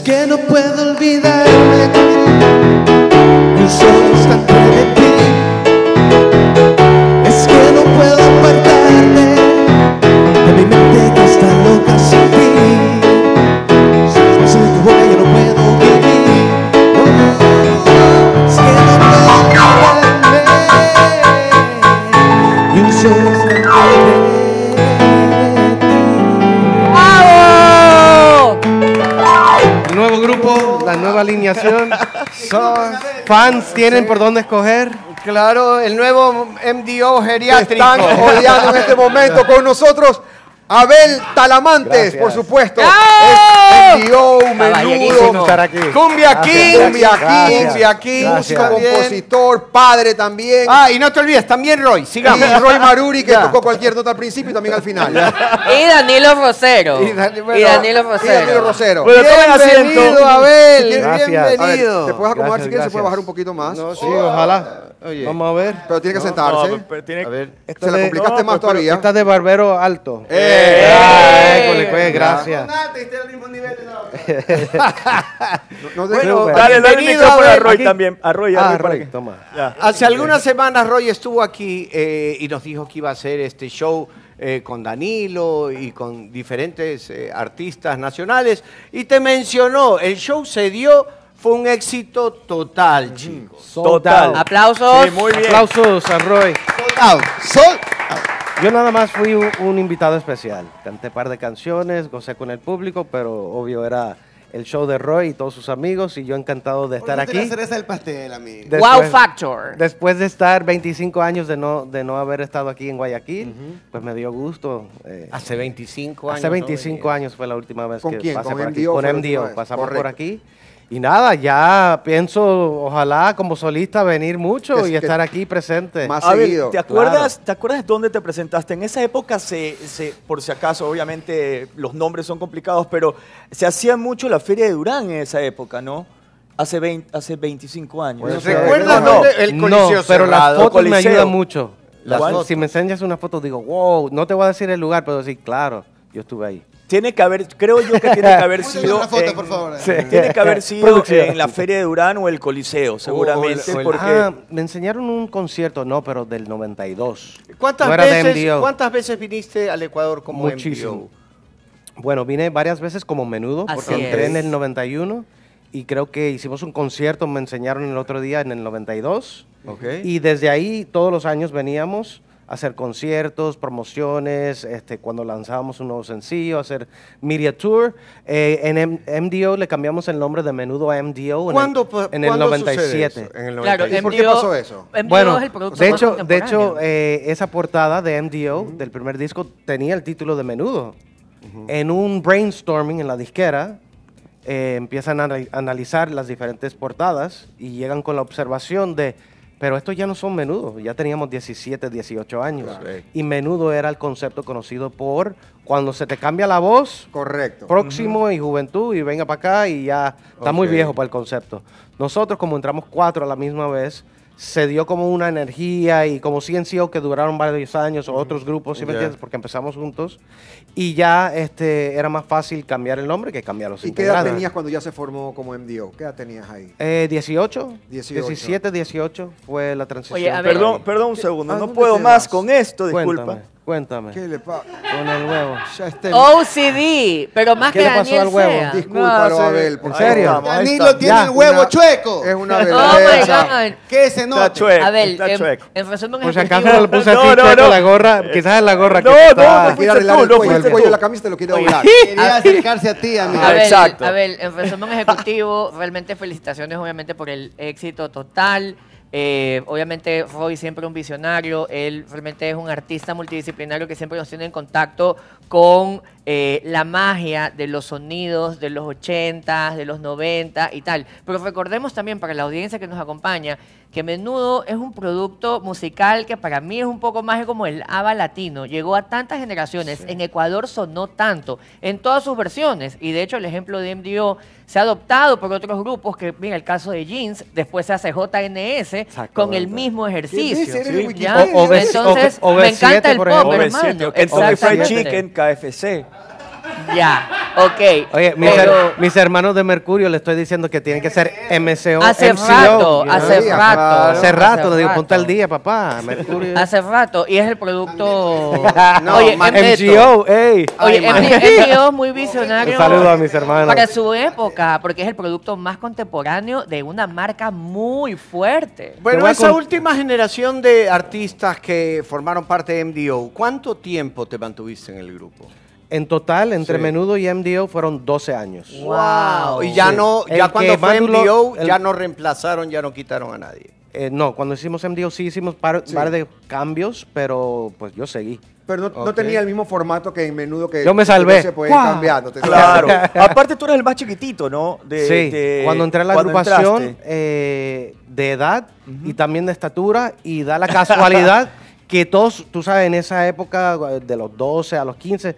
Es que no puedo olvidarme fans, tienen por dónde escoger. Claro, el nuevo MDO geriátrico. Están odiando en este momento con nosotros Abel Talamantes, Gracias. por supuesto. Caballerísimo. menudo, Estar aquí. Cumbia King, Cumbia gracias, King, Cumbia King, gracias. músico, compositor, padre también. Ah, y no te olvides, también Roy, sigamos. y Roy Maruri, que Ya. tocó cualquier nota al principio y también al final. Y Danilo Rosero. Y Y, Dan- bueno, Danilo Y Rosero. Danilo Rosero. Bueno. Bienvenido, Abel. Gracias. A ver, Bienvenido. te puedes acomodar Gracias, si quieres, se puede bajar un poquito más. No, Sí, ojalá. Oye. Vamos a ver. Pero tiene que No, sentarse. no, pero tiene- A ver. Esta Se la complicaste no, más pero- todavía. Esta de barbero alto. Eh, cole, pues, gracias. no Bueno. Dale, dale el micrófono a. Roy Aquí. también. A Roy, a Ah, Roy para Roy, que- toma. Ya. Hace algunas semanas Roy estuvo aquí eh, y nos dijo que iba a hacer este show eh, con Danilo y con diferentes eh, artistas nacionales y te mencionó, el show se dio, fue un éxito total, chicos. Total. Aplausos. Sí, muy bien. Aplausos a Roy. Out. Sol. Yo nada más fui un, un invitado especial. Canté un par de canciones, gocé con el público, pero obvio era el show de Roy y todos sus amigos y yo encantado de estar aquí. Cereza del pastel, amigo. Después- wow Factor. Después de estar 25 años de no, de no haber estado aquí en Guayaquil, pues me dio gusto. eh, Hace 25 años. hace ¿no? 25 años fue la última vez ¿Con que quién? pasé ¿Con por aquí. MDO Con la última MDO, pasamos por Correcto. aquí. Y nada, ya pienso, ojalá como solista venir mucho y estar aquí presente. Más A ver, seguido. ¿te acuerdas, ¿te acuerdas dónde te presentaste? En esa época, se, se- por si acaso, obviamente los nombres son complicados, pero se hacía mucho la Feria de Durán en esa época, ¿no? Hace, 20 hace 25 años. ¿Recuerdas no, dónde el no, Coliseo pero las fotos me ayudan mucho. Las ¿Cuál? fotos, si me enseñas una foto, digo, wow, no te voy a decir el lugar, pero decir, claro, yo estuve ahí. Tiene que haber, creo yo que tiene que haber sido. una foto, en- por favor. Tiene que haber sido Producción. en la Feria de Durán o el Coliseo, seguramente, o el- porque Ah, me enseñaron un concierto, no, pero del 92. ¿Cuántas, No era de veces. ¿Cuántas veces viniste al Ecuador como Muchísimo. Bueno, vine varias veces como menudo, Así porque entré es. en el 91 y creo que hicimos un concierto, me enseñaron el otro día en el 92. Ok. Y desde ahí todos los años veníamos a hacer conciertos, promociones, este, cuando lanzábamos un nuevo sencillo, hacer media tour. Eh, en M- MDO le cambiamos el nombre de menudo a MDO en el- ¿Cuándo, en el, cuándo 97. sucede eso? En el Claro, 97. ¿Por qué MDO pasó eso? MDO Bueno, es el producto de más hecho, de hecho eh, esa portada de MDO del primer disco tenía el título de Menudo. En un brainstorming en la disquera eh, empiezan a anali- analizar las diferentes portadas y llegan con la observación de, pero estos ya no son Menudo, ya teníamos 17, 18 años. Y Menudo era el concepto conocido por cuando se te cambia la voz, Correcto. próximo y juventud y venga para acá y ya está muy viejo para el concepto. Nosotros como entramos cuatro a la misma vez, se dio como una energía y como CNCO que duraron varios años o otros grupos, ¿sí me entiendes? Porque empezamos juntos y ya este era más fácil cambiar el nombre que cambiar los ¿Y qué edad tenías cuando ya se formó como MDO? ¿Qué edad tenías ahí? Eh, 18, 18. 17, 18 fue la transición. Oye, a ver. Perdón, perdón un segundo, ¿A no puedo más vas? con esto, disculpa. Cuéntame, cuéntame. ¿Qué le pasa? Con el huevo. Ya está. OCD, pero más ¿Qué que le pasó Daniel al huevo? Sea. Discúlpalo, No, Abel. se- por ¿En serio? Ahí Danilo está. tiene Ya. el huevo Una- chueco. Es una Oh my vergüenza. God. ¿Qué se Está nota? chueco, A ver, está en, chueco. en resumen Por si ejecutivo- acaso le puse No, así no, chueco no. la gorra, quizás es la gorra No, que no, está- no Quiere fuiste arreglar tú, el no cuello, el fuiste cuello de tú. la camisa te lo quiere doblar. Quería acercarse a ti, amigo. A ver, Exacto. a ver, en resumen ejecutivo, realmente felicitaciones obviamente por el éxito total. Eh, obviamente Roy siempre un visionario, él realmente es un artista multidisciplinario que siempre nos tiene en contacto con eh, la magia de los sonidos de los 80, de los 90 y tal. Pero recordemos también para la audiencia que nos acompaña que Menudo es un producto musical que para mí es un poco más como el ABBA latino. Llegó a tantas generaciones, en Ecuador sonó tanto, en todas sus versiones. Y de hecho el ejemplo de MDO se ha adoptado por otros grupos, que mira el caso de Jeans, después se hace JNS con el mismo ejercicio. Sí. O- OV- Entonces, OV7, me encanta el por pop, ejemplo. hermano. Kentucky Fried Exactamente. Chicken, KFC. Ya, ok. Oye, mis, pero her- mis hermanos de Mercurio le estoy diciendo que tienen que ser MCO. hace MCO, rato, hace rato. claro. Hace rato, le digo, ponte al día, papá. Mercurio. Hace rato, y es el producto... No, Oye. MGO, ey. Oye, MDO es muy visionario. Un saludo a mis hermanos. Para su época, porque es el producto más contemporáneo de una marca muy fuerte. Bueno, esa última generación de artistas que formaron parte de MDO, ¿cuánto tiempo te mantuviste en el grupo? En total, entre Sí. Menudo y MDO fueron 12 años. Wow. Y ya Sí. no, ya cuando fue MDO, el- ya no reemplazaron, ya no quitaron a nadie. Eh, no, cuando hicimos MDO sí hicimos par, par de cambios, pero pues yo seguí. Pero no, no tenía el mismo formato que en menudo que Yo me salvé. no se puede ir ¡Guau! cambiando. te Claro. Aparte tú eres el más chiquitito, ¿no? De- sí, de- cuando entré a la agrupación eh, de edad y también de estatura y da la casualidad que todos, tú sabes, en esa época de los 12 a los 15,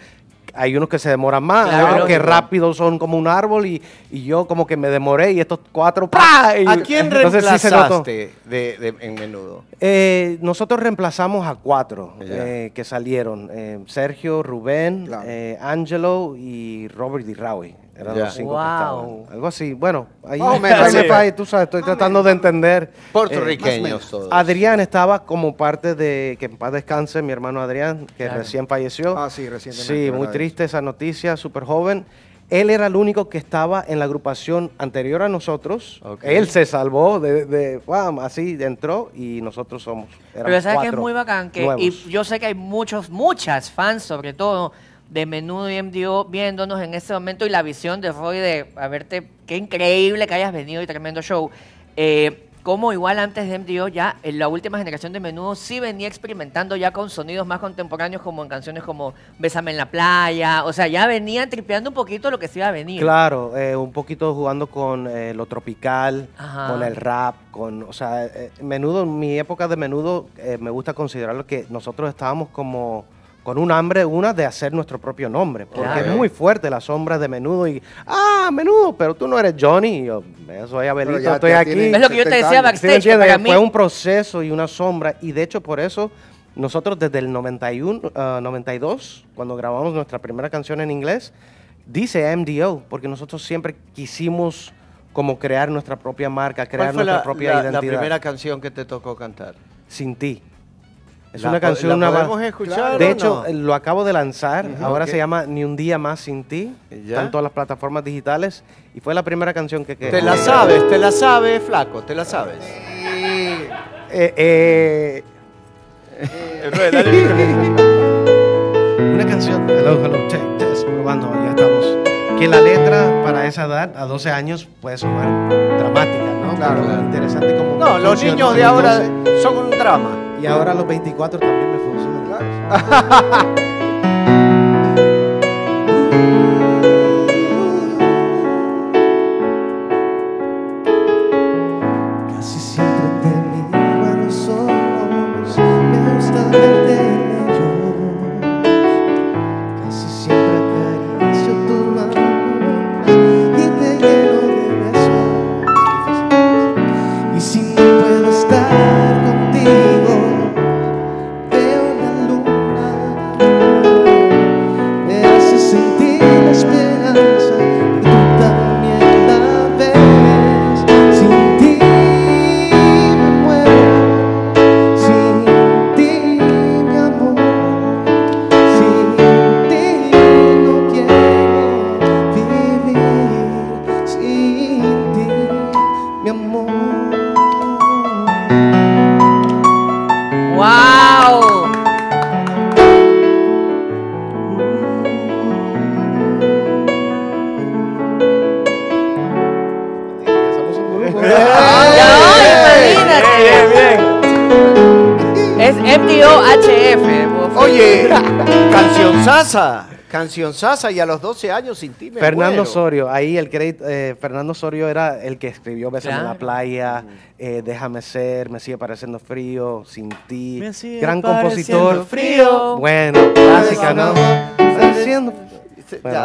hay unos que se demoran más, Claro. hay otros que rápido son como un árbol y, y yo como que me demoré y estos cuatro... ¡pra! Y- ¿A quién sí reemplazaste de, de- en menudo? Eh, nosotros reemplazamos a cuatro eh, que salieron. eh, Sergio, Rubén, Claro. eh, Angelo y Robert Di Raui. Eran Ya. los cinco Wow. que estaban. Algo así. Bueno, ahí, Más o menos, ahí me sí. falla, tú sabes, estoy tratando de entender. Eh, Puertorriqueños todos. Adrián estaba como parte de, que en paz descanse, mi hermano Adrián, que Claro. recién falleció. Ah, sí, recientemente, Sí, muy triste esa noticia, súper joven. Él era el único que estaba en la agrupación anterior a nosotros. Él se salvó de, de así entró y nosotros somos. Pero sabes que es muy bacán que nuevos. y yo sé que hay muchos, muchas fans sobre todo de Menudo y MDO viéndonos en este momento y la visión de Roy de a verte, qué increíble que hayas venido y tremendo show. Eh, como igual antes de MDO ya en la última generación de Menudo sí venía experimentando ya con sonidos más contemporáneos como en canciones como Bésame en la playa, o sea, ya venían tripeando un poquito lo que se iba a venir. Claro, eh, un poquito jugando con eh, lo tropical, Ajá. con el rap, con, o sea, eh, menudo, en mi época de menudo, eh, me gusta considerarlo que nosotros estábamos como con un hambre, una de hacer nuestro propio nombre, porque Claro. es muy fuerte la sombra de menudo y, ah, menudo, pero tú no eres Johnny, y yo, "Yo soy Abelito, ya- estoy ya aquí. Es lo que yo te 70 decía. ¿Sí backstage, para mí Fue un proceso y una sombra. Y de hecho, por eso, nosotros desde el 91, ah, 92, cuando grabamos nuestra primera canción en inglés, dice MDO, porque nosotros siempre quisimos como crear nuestra propia marca, crear ¿Cuál fue nuestra la, propia la- la identidad. primera canción que te tocó cantar? Sin ti. Es La una canción, la una ba- podemos escuchar De hecho, no? eh, lo acabo de lanzar. Ahora ok. se llama Ni un día más sin ti. Está en todas las plataformas digitales. Y fue la primera canción que... que Te la sabes, te la sabes, flaco, te la sabes. Eh, eh, Una canción, hello, hello, check, test, probando, ya estamos. Que la letra para esa edad, a 12 años, puede sonar dramática, ¿no? Claro. Interesante como. No, los niños de ahora 12, son un drama. Y ahora los 24 también me funciona. sasa, canción sasa y a los 12 años sin ti me Fernando muero. Osorio, ahí el crédito, eh, Fernando Osorio era el que escribió Bésame en la playa, eh, Déjame ser, Me sigue pareciendo frío, Sin ti, Me sigue gran pareciendo compositor. frío. Bueno, clásica, ¿no? Haciendo- Se- Bueno,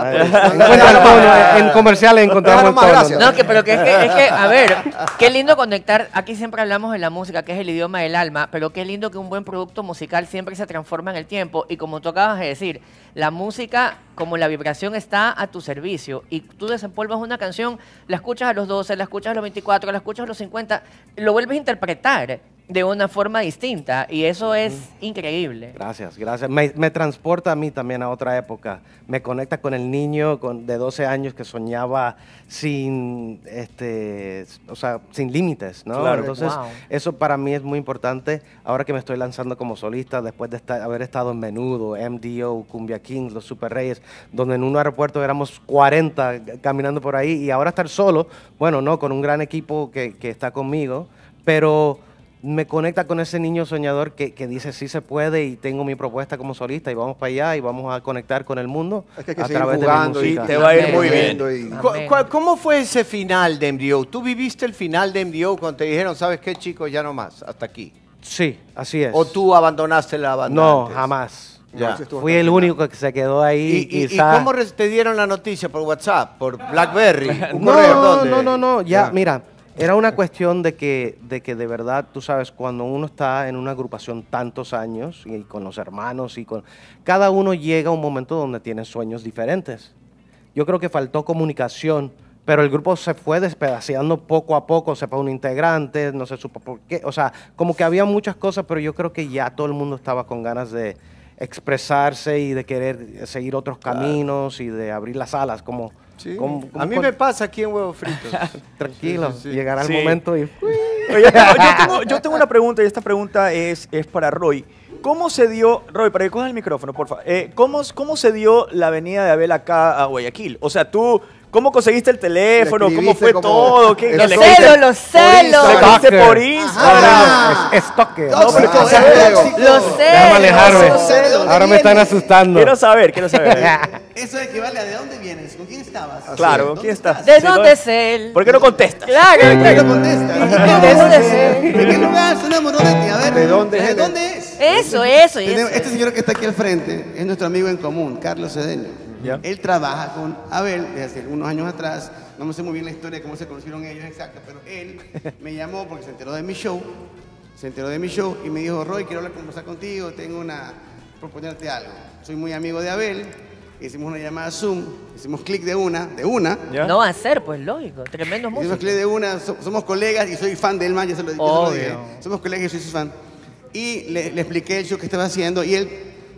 ya, pues, en comerciales encontramos el tono. gracias. No, que, pero que es que, es que, a ver, qué lindo conectar. Aquí siempre hablamos de la música, que es el idioma del alma, pero qué lindo que un buen producto musical siempre se transforma en el tiempo. Y como tú acabas de decir, la música, como la vibración, está a tu servicio. Y tú desempolvas una canción, la escuchas a los 12, la escuchas a los 24, la escuchas a los 50, lo vuelves a interpretar de una forma distinta. Y eso es increíble. Gracias, gracias. Me, me transporta a mí también a otra época. Me conecta con el niño con, de 12 años que soñaba sin, este, o sea, sin límites, ¿no? Claro. Entonces, Wow. eso para mí es muy importante. Ahora que me estoy lanzando como solista, después de estar- haber estado en Menudo, MDO, Cumbia Kings, Los Super Reyes, donde en un aeropuerto éramos 40 caminando por ahí y ahora estar solo, bueno, no, con un gran equipo que, que está conmigo, pero me conecta con ese niño soñador que, que dice sí se puede y tengo mi propuesta como solista y vamos para allá y vamos a conectar con el mundo Es que hay que a través jugando de mi y música. te va a ir Amén. muy bien. Y- ¿Cu- Amén. cu- ¿Cómo fue ese final de MDO? ¿Tú viviste el final de MDO cuando te dijeron, sabes qué, chicos, ya no más, hasta aquí? Sí, así es. ¿O tú abandonaste la banda? No, antes? jamás. Ya. Fui el único que se quedó ahí. ¿Y, y- y cómo te dieron la noticia? ¿Por WhatsApp? ¿Por BlackBerry? ¿Un No, correo? No, no, no, ya, Ya. mira, era una cuestión de que, de que de verdad, tú sabes, cuando uno está en una agrupación tantos años y con los hermanos y con... Cada uno llega a un momento donde tiene sueños diferentes. Yo creo que faltó comunicación, pero el grupo se fue despedaceando poco a poco, se fue un integrante, no se supo por qué, o sea, como que había muchas cosas, pero yo creo que ya todo el mundo estaba con ganas de expresarse y de querer seguir otros caminos y de abrir las alas, como... Sí. A mí me pasa aquí en Huevos Fritos. Tranquilo, Sí, sí, sí. llegará el momento y... Oye, yo, tengo, yo tengo- yo tengo una pregunta y esta pregunta es, es para Roy. ¿Cómo se dio, Roy, para que cojas el micrófono, por favor, eh, ¿cómo, ¿cómo se dio la venida de Abel acá a Guayaquil? O sea, tú, ¿cómo conseguiste el teléfono? ¿Cómo fue como- todo? ¿Qué, Los celos, los por celos. Le escribiste por. Instagram. Es, es toque. No, pero. Los Déjame celos. alejarme. los celos. Ahora me están asustando. Quiero saber, quiero saber. Eso equivale a de dónde vienes, con quién estabas. Claro, ¿Dónde ¿quién estás? ¿De dónde no- es él? ¿Por qué no contestas? Claro, ¿Quién claro. lo contesta? ¿De dónde es él? ¿De qué lugar se enamoró de ti? A ver, ¿De dónde ¿De es? dónde es? Eso, eso. Este señor que está aquí al frente es nuestro amigo en común, Carlos Cedeño. Ya. Él trabaja con Abel desde hace unos años atrás. No me sé muy bien la historia de cómo se conocieron ellos exacta, pero él me llamó porque se enteró de mi show. Se enteró de mi show y me dijo, Roy, quiero hablar, conversar contigo, tengo una, proponerte algo. Soy muy amigo de Abel, hicimos una llamada Zoom, hicimos clic de una, de una, ¿Ya? No va a ser, pues lógico. Tremendo Hicimos músico. clic de una, so- somos colegas y soy fan de él, man, ya se lo, ya se lo dije. Somos colegas y soy su fan. Y le, le expliqué el show que estaba haciendo y él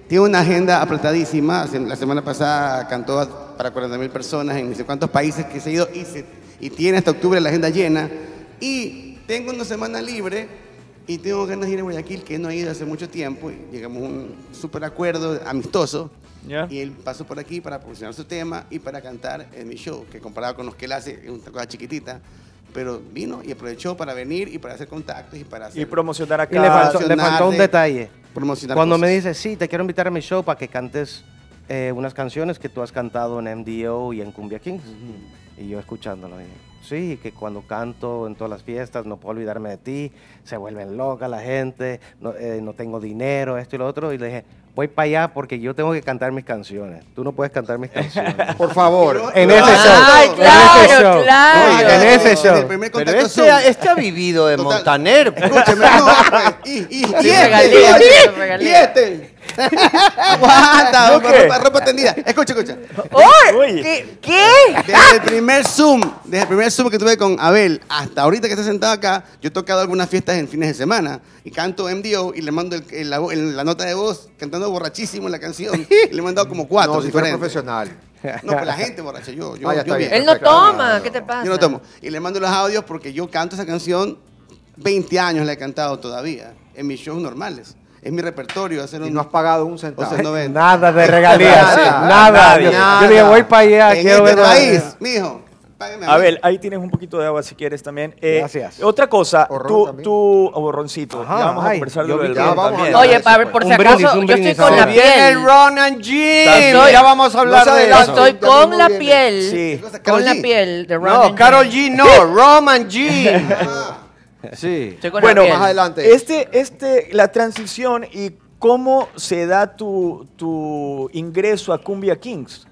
tiene una agenda apretadísima. La semana pasada cantó para 40 mil personas en no sé cuántos países que se ha ido y, se- y tiene hasta octubre la agenda llena. Y tengo una semana libre y tengo ganas de ir a Guayaquil, que no he ido hace mucho tiempo. Y llegamos a un súper acuerdo amistoso. Ya. Y él pasó por aquí para promocionar su tema y para cantar en mi show, que comparado con los que él hace es una cosa chiquitita. Pero vino y aprovechó para venir y para hacer contactos y para hacer... Y promocionar acá. Y le faltó, le faltó un de- detalle. Promocionar Cuando me cosas. dice, sí, te quiero invitar a mi show para que cantes eh, unas canciones que tú has cantado en MDO y en Cumbia Kings. Y yo escuchándolo. y, sí, que cuando canto en todas las fiestas no puedo olvidarme de ti. Se vuelven loca la gente. No, eh, no tengo dinero, esto y lo otro. Y le dije, voy para allá porque yo tengo que cantar mis canciones. Tú no puedes cantar mis canciones. Por favor. en ese show. Ay, en ese claro, show. claro. En ese show. el primer Pero contacto este, Zoom. este ha vivido de Total. Montaner. pues. Escúcheme, no, pues, y, este, y este. Aguanta, ropa, ropa tendida. Escucha, escucha. ¿Qué? ¿Qué? Desde el primer Zoom, desde el primer Zoom que tuve con Abel, hasta ahorita que está sentado acá, yo he tocado algunas fiestas en fines de semana y canto MDO y le mando el- el- la, el- la nota de voz cantando borrachísimo en la canción. Y le he mandado como cuatro No, si fuera profesional. No, pues la gente borracha, yo, yo, Ah, ya yo está bien. Él no toma. ¿Qué te pasa? Yo no tomo. Y le mando los audios porque yo canto esa canción 20 años la he cantado todavía en mis shows normales. Es mi repertorio hacer Y un no has pagado un o centavo. sea, 90. Nada de regalías. Nada, nada. Yo, Nada. yo dije, voy para allá. en quiero este ver la- país, mijo. Págame a. Abel, ahí tienes un poquito de agua si quieres también. Eh, Gracias. Otra cosa, O ron tú, tú, o borroncito, Ajá, ya vamos a ay, conversar de del que- ron Ya vamos a también. hablar. Oye, eso, Pablo, pues. por si brindis, acaso, un yo estoy brindis con la piel. Ron and. Estoy- ya vamos a hablar No de eso. Estoy con la piel. Sí. Con la G. piel de Ron No, and Carol. G, no, Roman G. Sí. Bueno, más adelante. Este, este, la transición y cómo se da tu, tu ingreso a Cumbia Kings.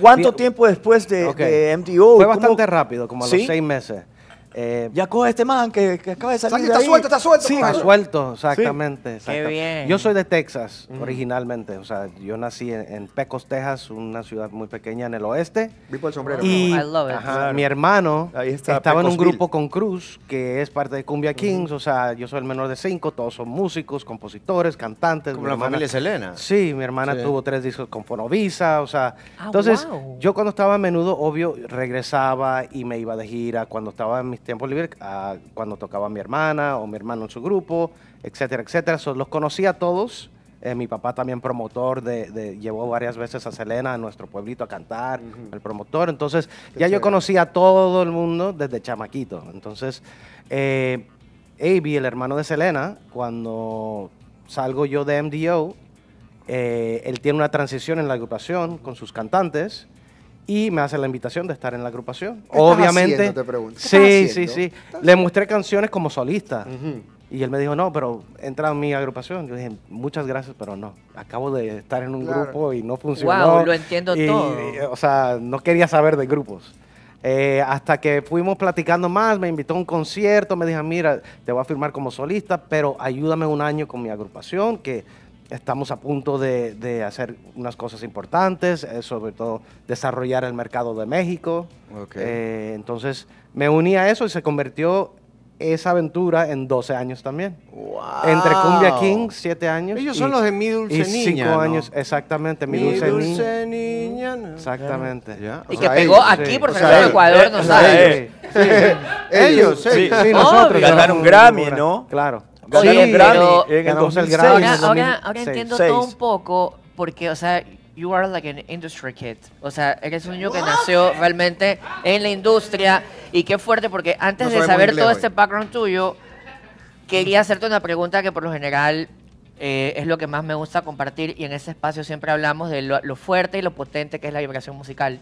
¿Cuánto Bien. tiempo después de, Ok. de MDO? Fue ¿Cómo- bastante rápido, como a ¿Sí? los seis meses. Eh, Ya coge este man que, que acaba de salir de está ahí. suelto, está suelto. Sí, Está suelto, exactamente. exactamente. bien. Yo soy de Texas, originalmente. O sea, yo nací en, en Pecos, Texas, una ciudad muy pequeña en el oeste. Vi por el sombrero. Y I love it. ajá, Claro. mi hermano Ahí está estaba en un grupo con Cruz, que es parte de Cumbia Kings. O sea, yo soy el menor de cinco, todos son músicos, compositores, cantantes. Como Mi la hermana- familia Selena. Sí, mi hermana Sí. tuvo tres discos con Fonovisa, o sea, Ah, entonces wow. yo cuando estaba a menudo, obvio, regresaba y me iba de gira cuando estaba en mis tiempos libres, a- cuando tocaba mi hermana o mi hermano en su grupo, etcétera, etcétera. So, los conocía a todos. Eh, mi papá también promotor, de, de- llevó varias veces a Selena a nuestro pueblito a cantar, el promotor. Entonces, ya yo conocía a todo el mundo desde chamaquito. Entonces, eh, Avi, el hermano de Selena, cuando salgo yo de MDO, eh, él tiene una transición en la agrupación con sus cantantes y me hace la invitación de estar en la agrupación. Obviamente. haciendo? Te pregunto. ¿Qué Sí, estás sí, sí. Le mostré canciones como solista. Y él me dijo, no, pero entra en mi agrupación. Yo dije, muchas gracias, pero no. Acabo de estar en un Claro. grupo y no funcionó. Guau, lo entiendo Y, todo. y, o sea, no quería saber de grupos. Eh, hasta que fuimos platicando más, me invitó a un concierto, me dijo, mira, te voy a firmar como solista, pero ayúdame un año con mi agrupación, que estamos a punto de, de hacer unas cosas importantes, eh, sobre todo desarrollar el mercado de México. Eh, entonces me uní a eso y se convirtió esa aventura en 12 años también. Entre Cumbia Kings, 7 años. Ellos y- son los de Mi Dulce y cinco Niña, ¿no? años, exactamente, Mi, Mi Dulce, dulce Niña. niña. ¿no? Exactamente. Y O que pegó ellos, aquí sí. por O ser sea, de ellos. Ecuador, no o sea, sabes. Ellos, Sí, ellos. Sí, Obvio. nosotros Ganaron ganamos Grammy, un- ¿no? Claro. Oye, Ganaron Grammy pero- en el Ganamos el 2006. Grammy. Ahora, ahora, 2006. ahora entiendo Seis. todo un poco porque, o sea, you are like an industry kid. O sea, eres un niño que nació realmente en la industria y qué fuerte porque antes No de saber todo hoy. este background tuyo, quería hacerte una pregunta que por lo general eh, es lo que más me gusta compartir y en ese espacio siempre hablamos de lo, lo fuerte y lo potente que es la vibración musical.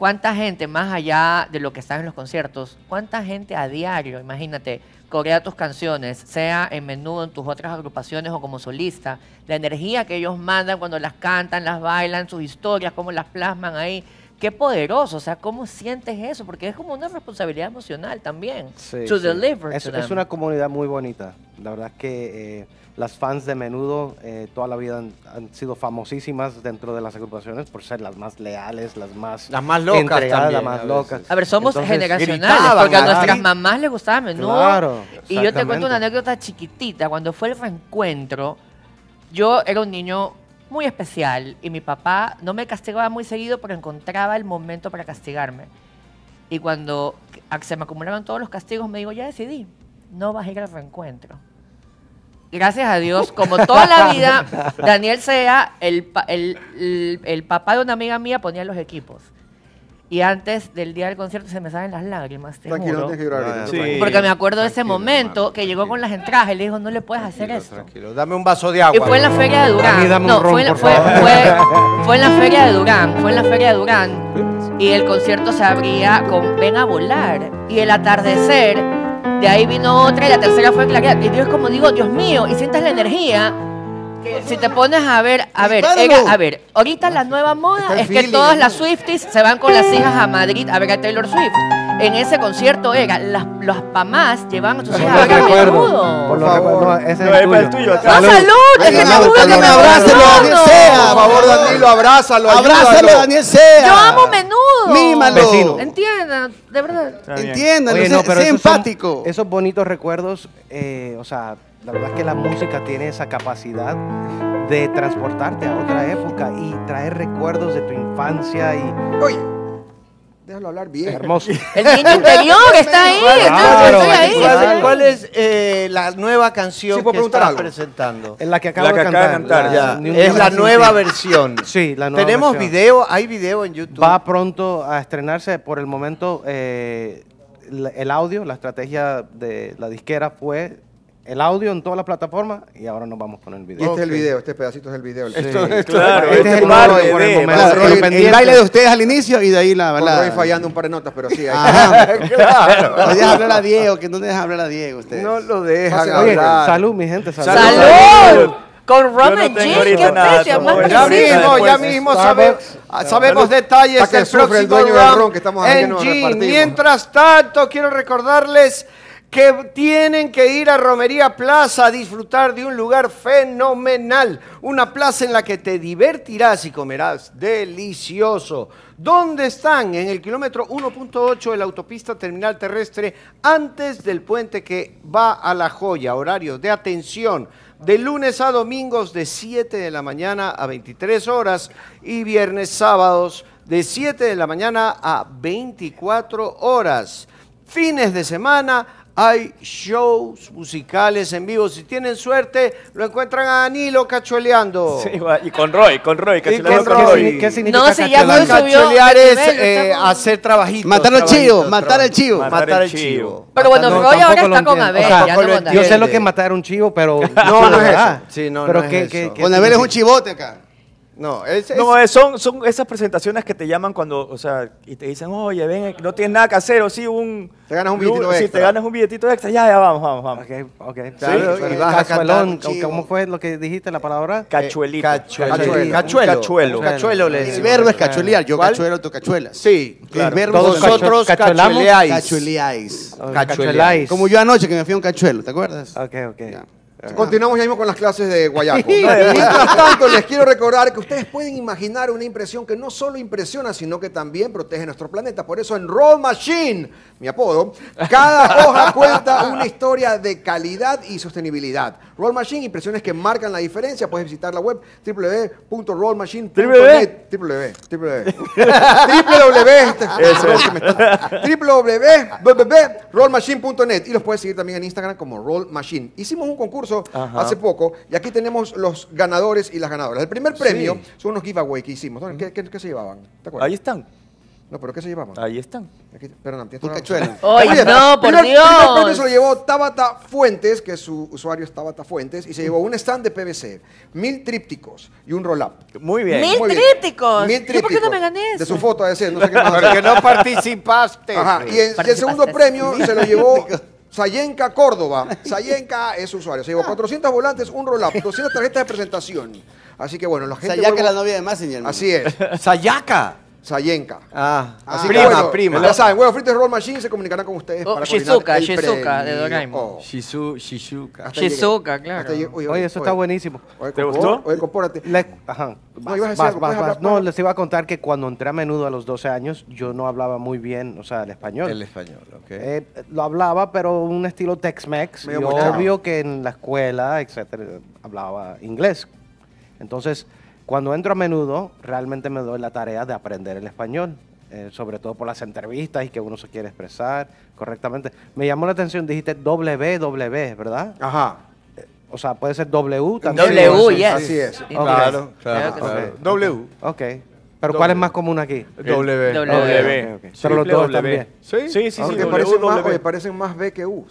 ¿Cuánta gente, más allá de lo que está en los conciertos, cuánta gente a diario, imagínate, corea tus canciones, sea en menudo en tus otras agrupaciones o como solista, la energía que ellos mandan cuando las cantan, las bailan, sus historias, cómo las plasman ahí, qué poderoso, o sea, ¿cómo sientes eso? Porque es como una responsabilidad emocional también, Sí, to sí. deliver Es, to es them. una comunidad muy bonita. La verdad es que eh, las fans de menudo eh, toda la vida han, han sido famosísimas dentro de las agrupaciones por ser las más leales, las más Las más locas entregadas, también, las más a locas. A ver, somos Entonces, generacionales, porque a nuestras mamás les gustaba a menudo. Claro, y yo te cuento una anécdota chiquitita. Cuando fue el reencuentro, yo era un niño muy especial y mi papá no me castigaba muy seguido, pero encontraba el momento para castigarme. Y cuando se me acumulaban todos los castigos, me digo, ya decidí, no vas a ir al reencuentro. Gracias a Dios, como toda la vida, Daniel Sea, el, el, el- el papá de una amiga mía, ponía los equipos. Y antes del día del concierto se me salen las lágrimas, te Tranquilo, no juro. tienes que llorar. Sí. Porque me acuerdo de ese Tranquilo, momento hermano, que llegó con las entradas y le dijo, no le puedes hacer esto. Tranquilo, dame un vaso de agua. Y fue en la feria de Durán. dame un No, ron, fue, en la- por fue, favor. fue- fue en la feria de Durán. Fue en la feria de Durán. Y el concierto se abría con Ven a volar. Y el atardecer. De ahí vino otra y la tercera fue Claridad. Y Dios, como digo, Dios mío, y sientes la energía. Que si te pones a ver, a ver, era- a ver, ahorita la nueva moda es que todas las Swifties se van con las hijas a Madrid a ver a Taylor Swift. En ese concierto era, las, las mamás llevaban a sus hijas a ver a menudo. Por Por lo favor. recuerdo, no, ese No, es es el tuyo. ¡No, salud! Es que gusta que me abrácelo, Daniel. Sea. Por favor, Danilo, abrázalo, Abrázalo. Daniel Sea. Yo amo menudo. Mímalo. Vecino. Entiendan, de verdad. Oye, sé, empático. esos bonitos recuerdos, eh, o sea, la verdad es que la música tiene esa capacidad de transportarte a otra época y traer recuerdos de tu infancia y Oye, déjalo hablar bien. hermoso. El niño interior está ahí. Claro, estoy ahí. ¿Cuál, Claro. cuál es eh, la nueva canción Sí, que estás algo. presentando? En la que acabo La que de acaba de cantar. Ya, es la nueva versión. Sí, la nueva ¿Tenemos versión. video? ¿Hay video en YouTube? Va pronto a estrenarse. Por el momento, eh, el audio, la estrategia de la disquera fue el audio en todas las plataformas y ahora nos vamos con el Y video. este es el video, este pedacito es el video. Sí, Esto- esto- Claro, este este es el nuevo por el momento. Claro, pero el, el baile de ustedes al inicio y de ahí la Con balada. Roy fallando un par de notas, pero sí. ahí- Ajá. claro. No deja hablar a Diego, que no deja hablar a Diego ustedes. No lo dejan Pase- Oye, hablar. salud, mi gente. Salud. ¡Salud! Con Yo rum no and tengo gin, ahorita qué precio, más. Ya mismo, ya mismo sabe- sabemos Salud. detalles del sufre el próximo dueño del ron que estamos en repartimos. Mientras tanto, quiero recordarles que tienen que ir a Romería Plaza a disfrutar de un lugar fenomenal. Una plaza en la que te divertirás y comerás delicioso. ¿Dónde están? En el kilómetro 1.8 de la autopista terminal terrestre, antes del puente que va a La Joya. Horario de atención de lunes a domingos de 7 de la mañana a 23 horas y viernes sábados de 7 de la mañana a 24 horas. Fines de semana hay shows musicales en vivo. Si tienen suerte, lo encuentran a Danilo cachueleando. Sí, va, y con Roy, con Roy, Y cachueleando con con Roy. ¿Qué significa No, si ya de es nivel, eh, hacer trabajitos. Matar al chivo, matar al chivo. Matar el chivo. Pero bueno, No, Roy ahora está con. Abel, O sea, ya no. Yo sé lo que es matar un chivo, pero... No, no es ¿verdad? eso. Sí, no, pero no es ¿qué- eso. qué Con Abel es un chivote acá. No, es, es- No, eh, son, son esas presentaciones que te llaman cuando, o sea, y te dicen, oye, ven, no tienes nada que hacer, o sí, un... Te ganas un billetito Sí, te extra. ganas un billetito extra, ya, ya, vamos, vamos, vamos. Ok, ok. Claro, Sí, y vas a cazuelón, cantar un chivo. ¿cómo fue lo que dijiste la palabra? Cachuelito. Cachuelo. Cachuelo. Cachuelo. Cachuelo. Cachuelo le El verbo es cachuelear. Yo ¿Cuál? cachuelo, tú cachuelas. Sí, El verbo Vosotros cachueleáis. cachueleáis. Cachueláis. Como yo anoche que me fui a un cachuelo, ¿te acuerdas? Ok, ok. Continuamos ya mismo con las clases de Guayaco. Mientras tanto, les quiero recordar que ustedes pueden imaginar una impresión que no solo impresiona, sino que también protege nuestro planeta. Por eso en Roll Machine, mi apodo, cada hoja cuenta una historia de calidad y sostenibilidad. Roll Machine, impresiones que marcan la diferencia. Puedes visitar la web www.rollmachine.net. www. www. www.rollmachine.net y los puedes seguir también en Instagram como Roll Machine. Hicimos un concurso Ajá. hace poco y aquí tenemos los ganadores y las ganadoras. El primer premio son unos giveaway que hicimos. ¿Dónde- ¿Qué, qué- qué se llevaban? ¿Te acuerdas? Ahí están, No, pero ¿qué se llevaban? ahí están. Aquí, perdón, tienes Un toda la cachuelo. razón. Ay, Oye, no, por primer- Dios. primer premio se lo llevó Tabata Fuentes, que su usuario es Tabata Fuentes, y se llevó un stand de PVC, mil trípticos y un roll-up. Muy bien. Mil Muy bien. trípticos. Mil ¿Yo por qué no me gané De eso? su foto, a decir, no sé qué más. Porque no participaste. Ajá, y, el, y el segundo premio se lo llevó Sayenka Córdoba. Sayenka es su usuario. Se llevó 400 volantes, un roll-up, 200 tarjetas de presentación. Así que bueno, la gente... sea, ya que vuelvo- la novia de Massinger. Así es, Sayaka. Sayenka. Ah, Así prima, que bueno, prima. Ya saben, Huevo Fritos Roll Machine se comunicarán con ustedes Oh, para Shizuka, el Shizuka, de. Doraemon. Oh, Shizu, Shizuka. hasta llegué. Shizuka, claro. Llegué. Oye, eso está buenísimo. Oye, ¿Te gustó? Oye, compórtate. Le- ajá. No, ibas a decir Vas, algo, vas, puedes vas. hablar, No, les iba a contar que cuando entré a menudo a los 12 años, yo no hablaba muy bien, o sea, el español. El español, ok. Eh, lo hablaba, pero un estilo Tex-Mex. Y obvio que en la escuela, etcétera, hablaba inglés. Entonces, cuando entro a menudo, realmente me doy la tarea de aprender el español. eh, sobre todo por las entrevistas y que uno se quiere expresar correctamente. Me llamó la atención, dijiste WW, ¿verdad? Ajá. O sea, puede ser W también. W, sí, yes. así es. Claro, Claro claro. sí. W. Ok. Pero ¿cuál es más común aquí? W. W. W. Pero los dos también. Sí, sí, sí. Porque sí, parecen, más, W. oye, parecen más B que U.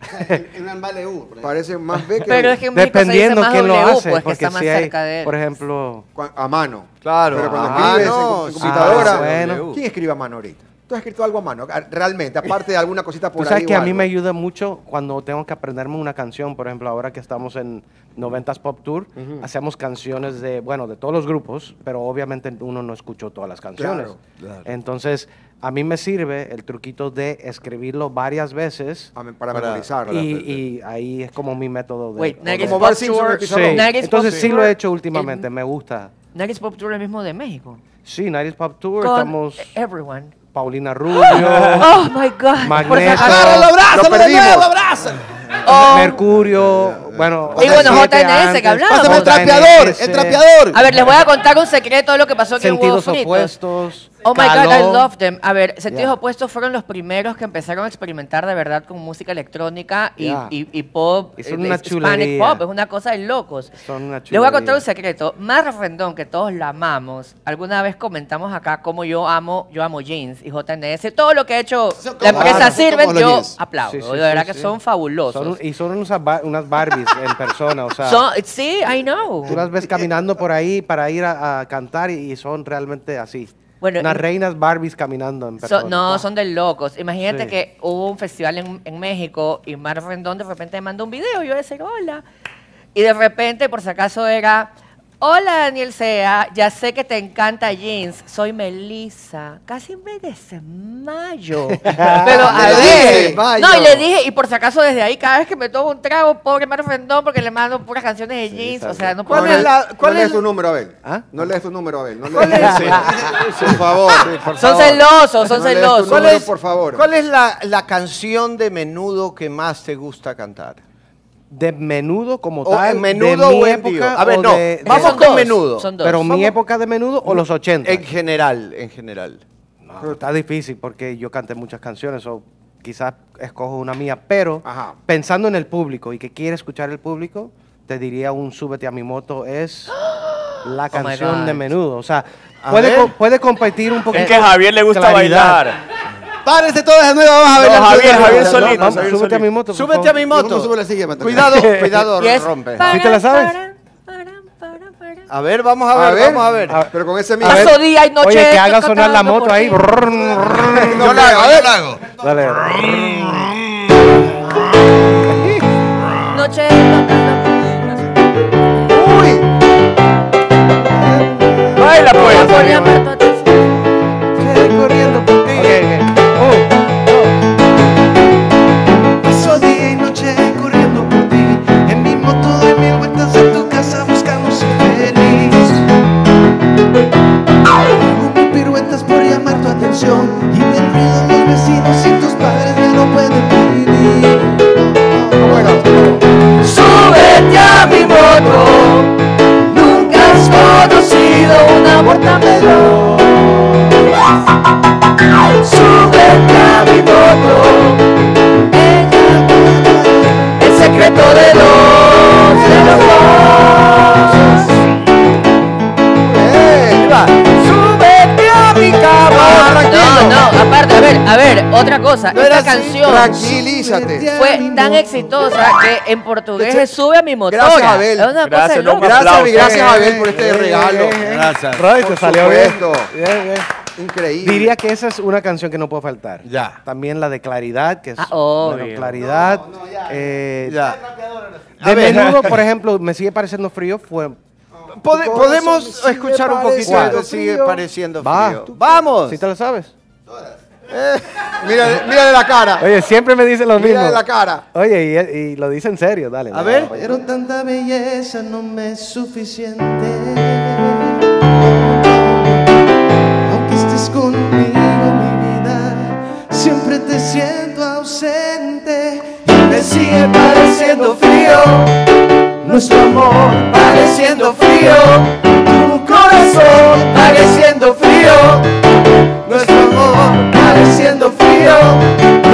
En vale U. Parecen más B que Pero es que en México se dice Dependiendo más quién lo hace. pues que porque está más si hay, cerca de él. por ejemplo, A mano. Claro. Pero cuando Ah, escribes no, en, computadora, ah, bueno. ¿quién escribe a mano ahorita? ¿Tú has escrito algo a mano? Realmente, aparte de alguna cosita por Tú sabes ahí que a mí me ayuda mucho cuando tengo que aprenderme una canción, por ejemplo, ahora que estamos en 90s Pop Tour, hacemos canciones de, bueno, de todos los grupos, pero obviamente uno no escuchó todas las canciones. Claro, claro. Entonces, a mí me sirve el truquito de escribirlo varias veces Para, Para- memorizarlo. y, y ahí es como mi método de... Wait, Como Pop Tour. Sí, entonces sí lo he hecho el- últimamente, me gusta. Nagis Pop Tour es el mismo de México. Sí, 90s Pop Tour, Con estamos Everyone. Paulina Rubio, Oh my God. Magneto. ¡Agárralo, Lo abrázalo de perdimos. nuevo, abrázalo! Oh. Mercurio, bueno... Y bueno, JNS que hablamos. Pásame el trapeador, JNS, el trapeador. A ver, les voy a contar un secreto de lo que pasó aquí en Huevos Sentidos opuestos. Oh my God, I love them. A ver, Sentidos Yeah. Opuestos fueron los primeros que empezaron a experimentar de verdad con música electrónica y, Yeah. y- y pop, Y son eh, una Hispanic chulería. pop, es una cosa de locos. Son una Les voy a contar chulería. un secreto. Mar Rendón, que todos la amamos, alguna vez comentamos acá cómo yo amo, yo amo jeans y JNS. Todo lo que ha hecho la empresa claro, Sirven, yo aplaudo. Sí, sí, de verdad sí. que son fabulosos. Son un- y son unas, ba- unas Barbies en persona, o sea, sí, I know. tú las ves caminando por ahí para ir a, a cantar y, y son realmente así. Bueno, unas y- reinas Barbies caminando en So- persona. no, son de locos. Imagínate Sí. que hubo un festival en, en México y Mar Rendón de repente me mandó un video y yo decía, hola. Y de repente, por si acaso, era. Hola Daniel Sea, ya sé que te encanta jeans, soy Melissa, casi me desmayo. Pero a Me ver, desmayo. no, y le dije, y por si acaso desde ahí, cada vez que me tomo un trago, pobre Mario Fendón, porque le mando puras canciones de jeans, o sea, no puedo ¿Cuál es la- cuál no es- tu número, Abel. ¿Ah? No lees tu número, Abel. No ¿Cuál es? Por favor. Son celosos, son No celosos. ¿Cuál número, es, por favor. ¿Cuál es la, la canción de menudo que más te gusta cantar? De menudo como O tal. en menudo de mi o época. A ver, no, de- vamos con dos, menudo. son dos. Pero mi época de menudo o los 80. En general, en general. No, está difícil porque yo canté muchas canciones o quizás escojo una mía, pero Ajá. pensando en el público y que quiere escuchar el público, te diría un Súbete a mi moto es la Oh canción de menudo. O sea, puede, co- puede competir un poquito. Es que a Javier le gusta claridad. bailar. Párense todos de nuevo, vamos a ver. No, Javier, Javier No, solito. vamos, Javier súbete a mi moto. por Súbete a favor. mi ¿Cómo moto. la silla? Cuidado, cuidado, Y es rompe. ¿Sí te la sabes? A ver, vamos a A ver, vamos a ver. a ver. Pero con ese A mismo. ver. Paso día y noche. Oye, que haga sonar la moto ahí. Yo la hago, yo la hago. Dale. Noche. ¡Uy! Baila pues. Tranquilízate. fue tan exitosa que en portugués es sube a mi motor. Gracias, Abel. Es una cosa Gracias, loco. un Gracias, gracias, Abel, por este regalo. Gracias. Roy, te Por salió bien. supuesto. Bien, bien. Increíble. Diría que esa es una canción que no puede faltar. Ya. También la de Claridad, que es. Ah, obvio. bueno, Claridad. eh, Ya. De menudo, por ejemplo, me sigue pareciendo frío. Fue. Podemos escuchar un poquito pareciendo sigue frío. pareciendo Va. frío. ¡Vamos! ¿Sí te lo sabes? Mírale, mírale la cara. Oye, siempre me dicen lo mismo. Mírale la cara. Oye, y, y lo dice en serio, dale. A dale, ver. Pero tanta belleza no me es suficiente. Aunque estés conmigo, mi vida, siempre te siento ausente. Y me sigue pareciendo frío. Nuestro amor pareciendo frío. Tu corazón pareciendo frío. Nuestro amor pareciendo frío.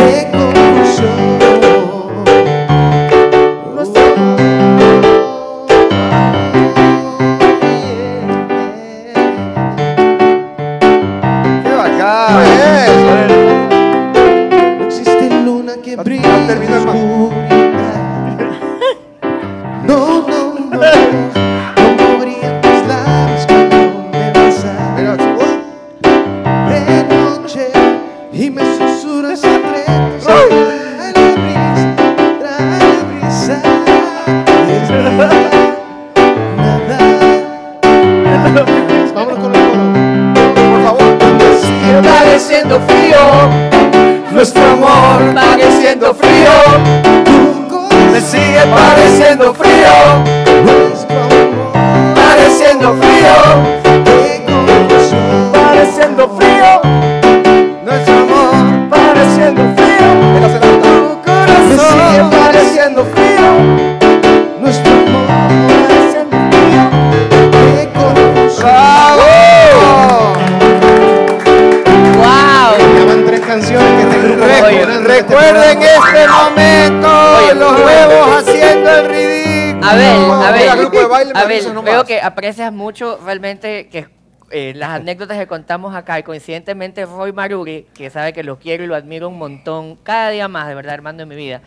Abel, nomás. veo que aprecias mucho realmente que eh, las anécdotas que contamos acá y coincidentemente Roy Maruri, que sabe que lo quiero y lo admiro un montón, cada día más, de verdad, hermano de mi vida.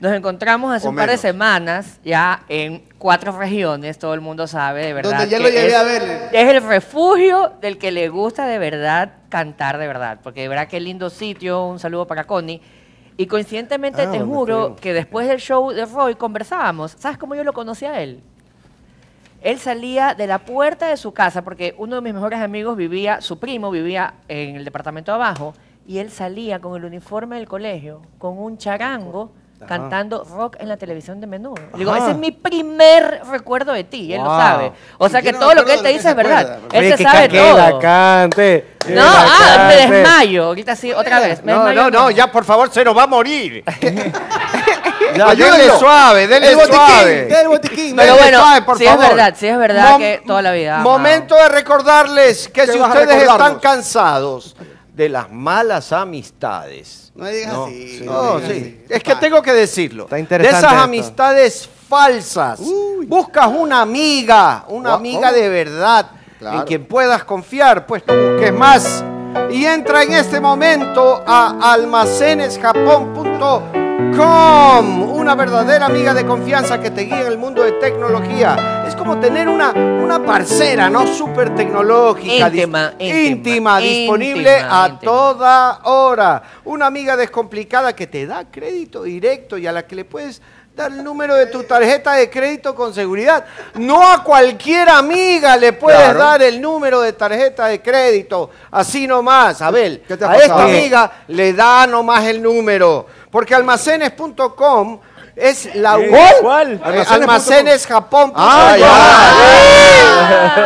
Nos encontramos hace O un par de semanas ya en cuatro regiones, todo el mundo sabe, de verdad. Donde ya que lo llevé es- a ver. Es el refugio del que le gusta de verdad cantar de verdad, porque de verdad qué lindo sitio, un saludo para Connie. Y coincidentemente Ah, te juro que después del show de Roy conversábamos. ¿Sabes cómo yo lo conocí a él? Él salía de la puerta de su casa porque uno de mis mejores amigos vivía, su primo vivía en el departamento de abajo y él salía con el uniforme del colegio, con un charango, cantando rock en la televisión de menudo. Le Digo, Ajá. ese es mi primer recuerdo de ti, él lo sabe. O sea que no todo lo que él te dice es verdad. acuerda, Él se que sabe que la todo. cante. que No, la ah, me cante. desmayo. Ahorita sí, otra vez. me No, no, no, ya por favor se nos va a morir. ya, denle suave, denle El botiquín, suave. el botiquín. Pero bueno, suave, por sí favor. es verdad, sí es verdad Mom- que toda la vida. Momento de recordarles que ¿Qué si ustedes están cansados de las malas amistades. No digas No, así. No, digas sí. así. Es que tengo que decirlo. Está de interesante esas esto. amistades falsas. Buscas una amiga, una amiga de verdad, Claro. en quien puedas confiar, pues no busques más. Y entra en este momento a almacenesjapón.com, una verdadera amiga de confianza que te guía en el mundo de tecnología. Es como tener una, una parcera, ¿no? Súper tecnológica. Íntima, dis- íntima, íntima, disponible íntima, a íntima. toda hora. Una amiga descomplicada que te da crédito directo y a la que le puedes dar el número de tu tarjeta de crédito con seguridad. No a cualquier amiga le puedes Claro. dar el número de tarjeta de crédito. Así nomás, Abel. ¿Qué te ha a esta amiga le da nomás el número. Porque almacenes.com es la ¿Qué? web. ¿Cuál? Eh, Almacenesjapón. Ah,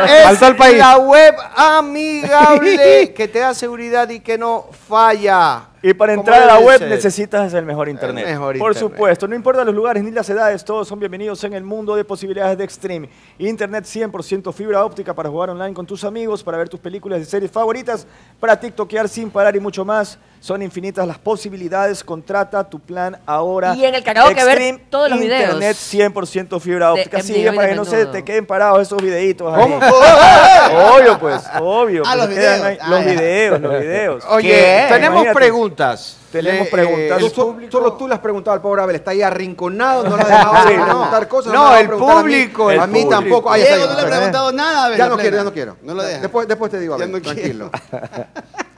Es Faltó el país. la web amigable que te da seguridad y que no falla. Y para entrar a la web ser. necesitas el mejor internet. mejor Por internet. supuesto, no importa los lugares ni las edades, todos son bienvenidos en el mundo de posibilidades de Extreme. Internet 100% fibra óptica para jugar online con tus amigos, para ver tus películas y series favoritas, para tiktokear sin parar y mucho más. Son infinitas las posibilidades. Contrata tu plan ahora. Y en el karaoke ver Extreme todos los videos. Internet 100% fibra De óptica. Y para de que no se te queden parados esos videitos. ahí. ¿Cómo? Obvio, pues, obvio. Ah, pues, los quedan videos. ahí- Ah, los videos, los videos. Oye, ¿Qué? tenemos Imagínate. preguntas. Tenemos Le- preguntas. Tú- público- Solo tú le has preguntado al pobre Abel, está ahí arrinconado, no le has dejado Sí, preguntar cosas. no, el preguntar a mí. público, A mí, público. tampoco. Ahí está, Diego no le he preguntado nada. ver, Ya no quiero, ya no quiero. No lo deja. Después, después te digo, Ya Abel, tranquilo.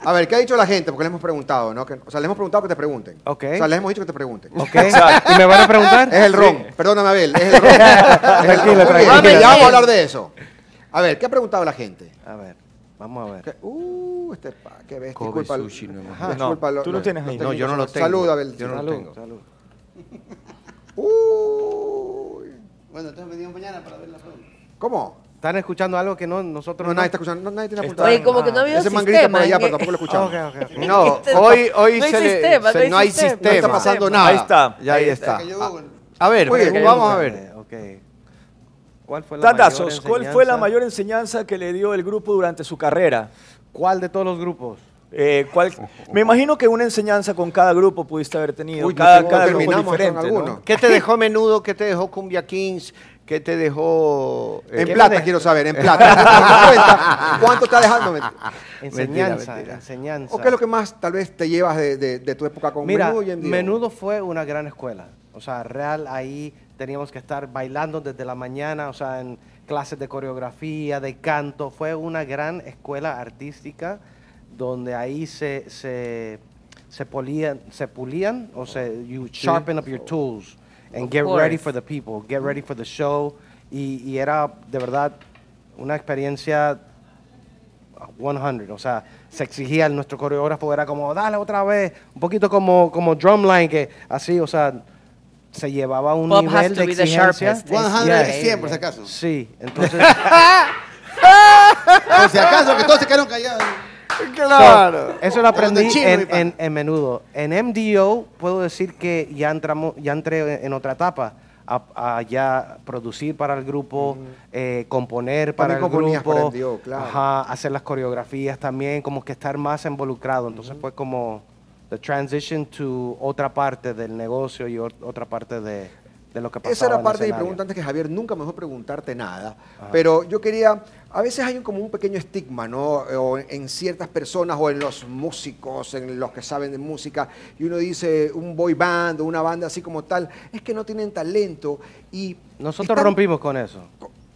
A ver, ¿qué ha dicho la gente? Porque le hemos preguntado, ¿no? Que- o sea, le hemos preguntado que te pregunten. Ok. O sea, les hemos dicho que te pregunten. Ok. ¿Y me van a preguntar? Es el ron. Perdóname, Abel. Es el ron. Es el Tranquilo, tranquilo. Ya vamos a hablar de eso. A ver, ¿qué ha preguntado la gente? A ver, vamos a ver. ¿Qué? Uh, este pa, qué bestia. Kobe Disculpa. sushi, no Ajá, No, disculpa lo- tú no los- tienes ahí. No, yo no lo tengo. Salud, Abel. Yo no lo Salud, tengo. salud. Uy. Bueno, entonces venimos mañana para ver la pregunta. ¿Cómo? ¿Están escuchando algo que no nosotros No, nadie está escuchando. No, nadie tiene apuntado. Oye, como que no había Ese un man grita por sistema. allá, pero tampoco lo escuchamos. Ok, ok, ok. No, hoy, hoy No hay se le- sistema, se- no hay no hay sistema. sistema. No está pasando nada. Ahí está. Ya ahí está. A ver, bien. vamos a ver. Ok. ¿Cuál fue la Tatazos, mayor ¿cuál fue la enseñanza? mayor enseñanza que le dio el grupo durante su carrera? ¿Cuál de todos los grupos? Eh, ¿cuál- Me imagino que una enseñanza con cada grupo pudiste haber tenido. Uy, no cada tengo- cada grupo terminamos con diferente. ¿no? alguno. ¿Qué te dejó Menudo? ¿Qué te dejó Cumbia Kings? ¿Qué te dejó...? eh, En ¿Qué plata quiero saber, en plata. ¿Te cuenta ¿Cuánto está dejando? Enseñanza, mentira. enseñanza. ¿O qué es lo que más tal vez te llevas de, de- de tu época con Mira, Menudo y en? Menudo fue una gran escuela. O sea, real, ahí teníamos que estar bailando desde la mañana, o sea, en clases de coreografía, de canto. Fue una gran escuela artística donde ahí se, se, se, polían, se pulían, o sea, you sharpen up your tools and Of get course. ready for the people, get ready for the show. Y, y era de verdad una experiencia 100, o sea, se exigía, nuestro coreógrafo era como, dale otra vez, un poquito como, como drumline, que así, o sea, se llevaba un has nivel de exigencia. sharpest. 100 Yeah. es 100 por si acaso. Sí, entonces, Por si acaso, que todos se quedaron callados. Claro. eso lo aprendí en, en- en menudo. En MDO puedo decir que ya entramos, ya entré en otra etapa. A, a ya producir para el grupo, eh, componer para También el grupo, para MDO, claro. ajá, hacer las coreografías también, como que estar más involucrado. Entonces fue como the transition to otra parte del negocio y ot- otra parte de, de lo que pasaba Esa era parte de mi pregunta antes que Javier nunca me dejó preguntarte nada. Pero yo quería, a veces hay un- como un pequeño estigma, ¿no? O en, ciertas personas o en los músicos, en los que saben de música, y uno dice un boy band o una banda así como tal, es que no tienen talento y... Nosotros están- rompimos con eso.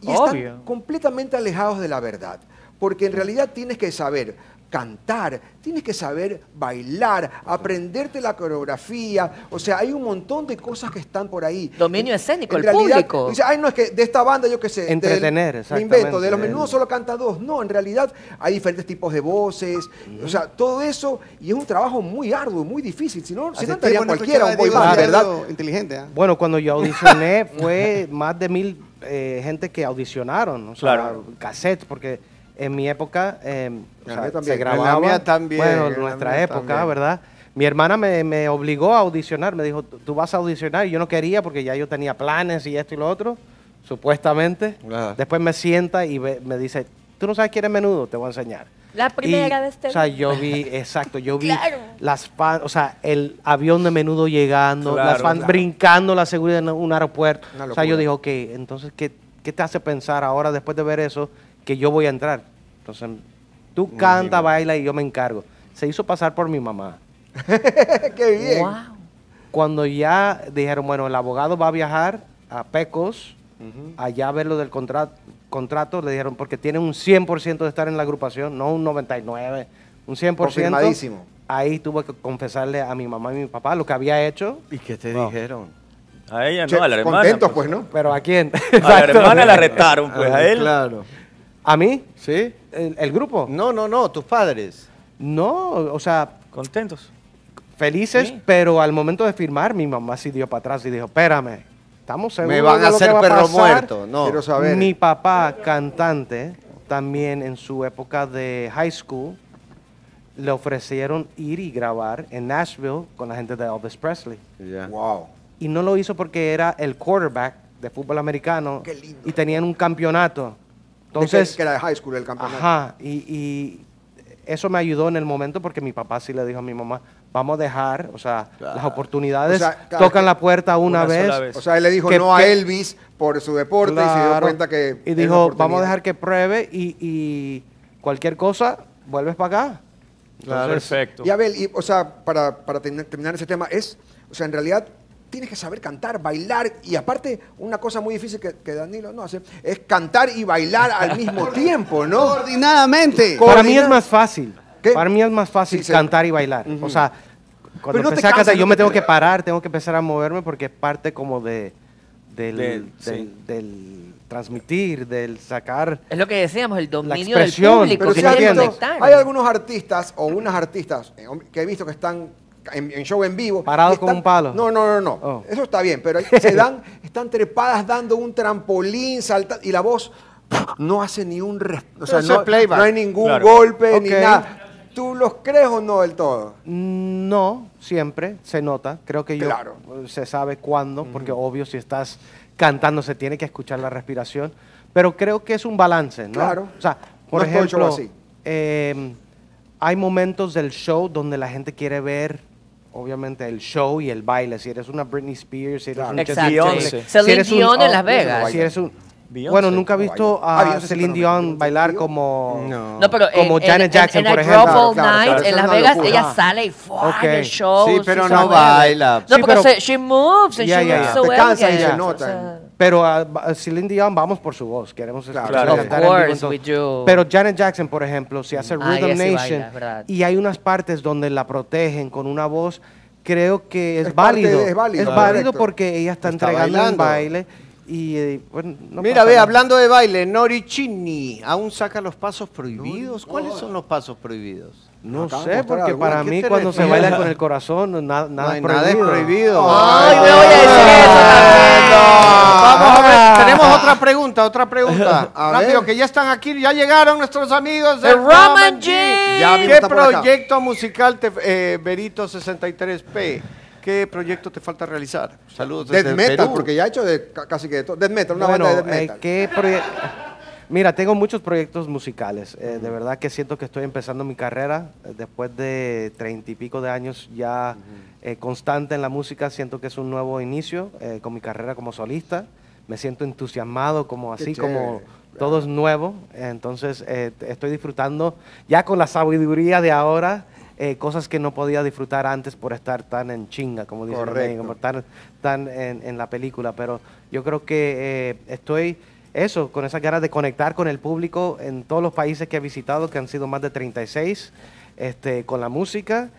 y están Obvio. completamente alejados de la verdad. Porque en realidad tienes que saber, cantar, tienes que saber bailar, aprenderte la coreografía. O sea, hay un montón de cosas que están por ahí. Dominio escénico, En el realidad, público. Dice, ay, no, es que de esta banda, yo qué sé. del- Entretener, Me invento, de los menudos solo canta dos. No, en realidad hay diferentes tipos de voces. O sea, todo eso. Y es un trabajo muy arduo, muy difícil. Si no, si no no cualquiera, un boy band, ¿verdad? Inteligente, ¿ah? Bueno, cuando yo audicioné fue más de mil eh, gente que audicionaron, o sea, Claro. cassettes, porque en mi época eh, o sea, se En la grababa. mía también, Bueno, en la nuestra mía época, también. ¿verdad? Mi hermana me, me obligó a audicionar, me dijo, tú vas a audicionar, y yo no quería porque ya yo tenía planes y esto y lo otro, supuestamente. Ajá. Después me sienta y ve- me dice, tú no sabes quién es menudo, te voy a enseñar. La primera Y, vez te O sea, yo vi, exacto, yo vi Claro. las fans, o sea, el avión de menudo llegando, Claro, las fans claro. brincando la seguridad en un aeropuerto. O sea, yo dije, ok, entonces, ¿qué, ¿qué te hace pensar ahora, después de ver eso, que yo voy a entrar? Entonces, tú canta, baila y yo me encargo. Se hizo pasar por mi mamá. Qué bien. Wow. Cuando ya dijeron, bueno, el abogado va a viajar a Pecos, allá a ver lo del contra- contrato, le dijeron, porque tiene un 100% de estar en la agrupación, no un 99%, un 100%. Confirmadísimo. Ahí tuve que confesarle a mi mamá y mi papá lo que había hecho, ¿Y qué te Wow. dijeron? A ella Che, no, a la hermana. contentos, pues, ¿no? pero ¿a quién? A la hermana la retaron, pues Ah, a él. Claro. ¿A mí? ¿Sí? ¿El, el grupo? No, no, no, tus padres. No, o sea, Contentos. felices, Sí. pero al momento de firmar, mi mamá sí dio para atrás y dijo, espérame, ¿estamos seguros Me van de a que hacer va perro pasar?" muerto. No. Quiero saber. Mi papá, cantante, también en su época de high school, le ofrecieron ir y grabar en Nashville con la gente de Elvis Presley. Ya. Wow. Y no lo hizo porque era el quarterback de fútbol americano Qué lindo. y tenían un campeonato. Entonces, Entonces, que era de high school el campeonato. ajá, y, y eso me ayudó en el momento porque mi papá sí le dijo a mi mamá, vamos a dejar, o sea, las oportunidades O sea, claro, tocan que- la puerta una, una vez. O sea, él le dijo Que- no a que- Elvis por su deporte y se dio cuenta que. Y dijo, vamos a dejar que pruebe y, y cualquier cosa, vuelves para acá. Claro, Entonces, perfecto. Y Abel, y, o sea, para, para terminar ese tema, es, o sea, en realidad tienes que saber cantar, bailar, y aparte, una cosa muy difícil que, que Danilo no hace, es cantar y bailar al mismo tiempo, ¿no? Coordinadamente. Co- Para mí es más fácil. ¿Qué? Para mí es más fácil Sí, sí. cantar y bailar. O sea, cuando no te empecé a cantar, yo me te- tengo que parar, tengo que empezar a moverme porque es parte como de, del, Del- sí. del- del transmitir, del sacar. Es lo que decíamos, el dominio expresión, del público. Pero si que conectar. hay algunos artistas o unas artistas eh, que he visto que están en, en show en vivo. Parados como un palo. No, no, no, no. Oh. Eso está bien, pero se dan, están trepadas dando un trampolín, salta y la voz no hace ni un o sea, no, playback. no hay ningún Claro. golpe ni nada. ¿Tú los crees o no del todo? No, siempre se nota. Creo que yo Claro. se sabe cuándo, porque obvio si estás cantando se tiene que escuchar la respiración. Pero creo que es un balance, ¿no? Claro. O sea, por No ejemplo, así. eh, hay momentos del show donde la gente quiere ver, obviamente, el show y el baile. Si eres una Britney Spears, si eres Claro. un Justin Celine si eres un- en oh, Las Vegas. Si eres un, Beyoncé. bueno, nunca he visto. Ah, a Celine Dion bailar como... No. No, pero Como en, Janet en- Jackson, en, por el ejemplo. Claro, claro, Night, eso en Las Vegas, locura. ella sale y ¡fua! Ok. en el show. Sí, pero no baila. No, Sí, pero- she moves and Ya, she ya, looks ya. so Te cansa y se nota. O sea, Pero a, a Celine Dion vamos por su voz, queremos Claro. Claro. Of en vivo, course we do. Pero Janet Jackson, por ejemplo, si hace Ah, Rhythm ella sí Nation baila, y hay unas partes donde la protegen con una voz, creo que es, Es válido. de- es válido, Es claro. válido porque ella está, Está entregando un bailando. baile y eh, bueno, no Mira, ve, nada. hablando de baile, Nori Chini, ¿aún saca los pasos prohibidos? ¿Cuáles son los pasos prohibidos? No sé, porque para ¿A qué mí cuando se baila con el corazón, nada, no es nada es prohibido. Ay, me voy a decir eso también. Vamos a ver, tenemos otra pregunta, otra pregunta. A Rápido, ver. que ya están aquí, ya llegaron nuestros amigos de The Roman G. Ya vimos, ¿Qué proyecto musical, te, eh, Berito 63P? ¿Qué proyecto te falta realizar? Saludos desde Death metal, Perú. porque ya ha hecho de, ca- casi que de todo. Death metal, una Bueno, banda de death eh, metal. ¿qué proye- Mira, tengo muchos proyectos musicales. eh, de verdad que siento que estoy empezando mi carrera. eh, después de treinta y pico de años ya eh, constante en la música, siento que es un nuevo inicio eh, con mi carrera como solista. Me siento entusiasmado, como Qué así, como chévere. todo es nuevo. Entonces, eh, estoy disfrutando ya con la sabiduría de ahora. Eh, cosas que no podía disfrutar antes por estar tan en chinga, como dicen en Correcto. Por estar tan en, en la película. Pero yo creo que eh, estoy eso, con esas ganas de conectar con el público en todos los países que he visitado, que han sido más de 36, este, con la música.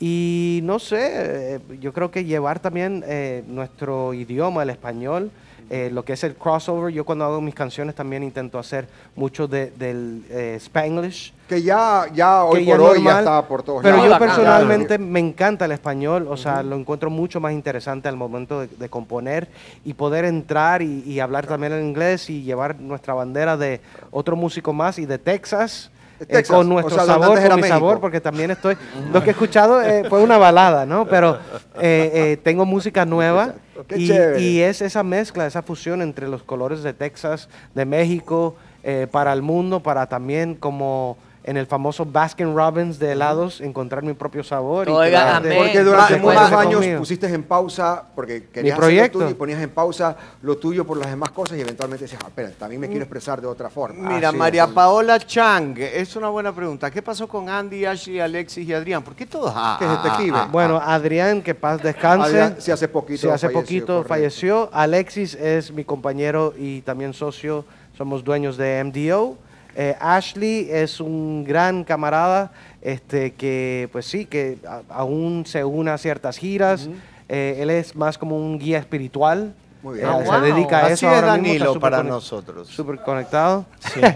Y no sé, eh, yo creo que llevar también eh, nuestro idioma, el español, eh, lo que es el crossover. Yo cuando hago mis canciones también intento hacer mucho de- del eh, Spanglish. Que ya, ya hoy que ya por es hoy ya normal, está por todos Pero lados. yo Bacán. personalmente me encanta el español, o sea, lo encuentro mucho más interesante al momento de, de componer y poder entrar y, y hablar también en inglés y llevar nuestra bandera de otro músico más y de Texas. Eh, Texas, con o nuestro sea, donde sabor, con mi México. sabor, porque también estoy. Lo que he escuchado eh, fue una balada, ¿no? Pero eh, eh, tengo música nueva y, y es esa mezcla, esa fusión entre los colores de Texas, de México, eh, para el mundo, para también como en el famoso Baskin Robbins de helados, encontrar mi propio sabor. y Oiga, de- Porque durante Por muchos años conmigo. pusiste en pausa, porque querías hacer lo tuyo y ponías en pausa lo tuyo por las demás cosas y eventualmente decías, ah, espera, también me quiero expresar de otra forma. Mira, Ah, sí, María Paola Chang, es una buena pregunta. ¿Qué pasó con Andy, Ashley, Alexis y Adrián? ¿Por qué todos? Ah, Que es ah, detective. ah, ah. Bueno, Adrián, que paz descanse. Adrián, sí, hace poquito Sí, hace falleció, poquito correcto. falleció. Alexis es mi compañero y también socio. Somos dueños de MDO. Eh, Ashley es un gran camarada este, que, pues sí, que a- aún se une a ciertas giras. Eh, él es más como un guía espiritual. Muy bien. Eh, Ah, se wow. dedica a Así eso es ahora mismo, Danilo súper para nosotros. Súper conectado.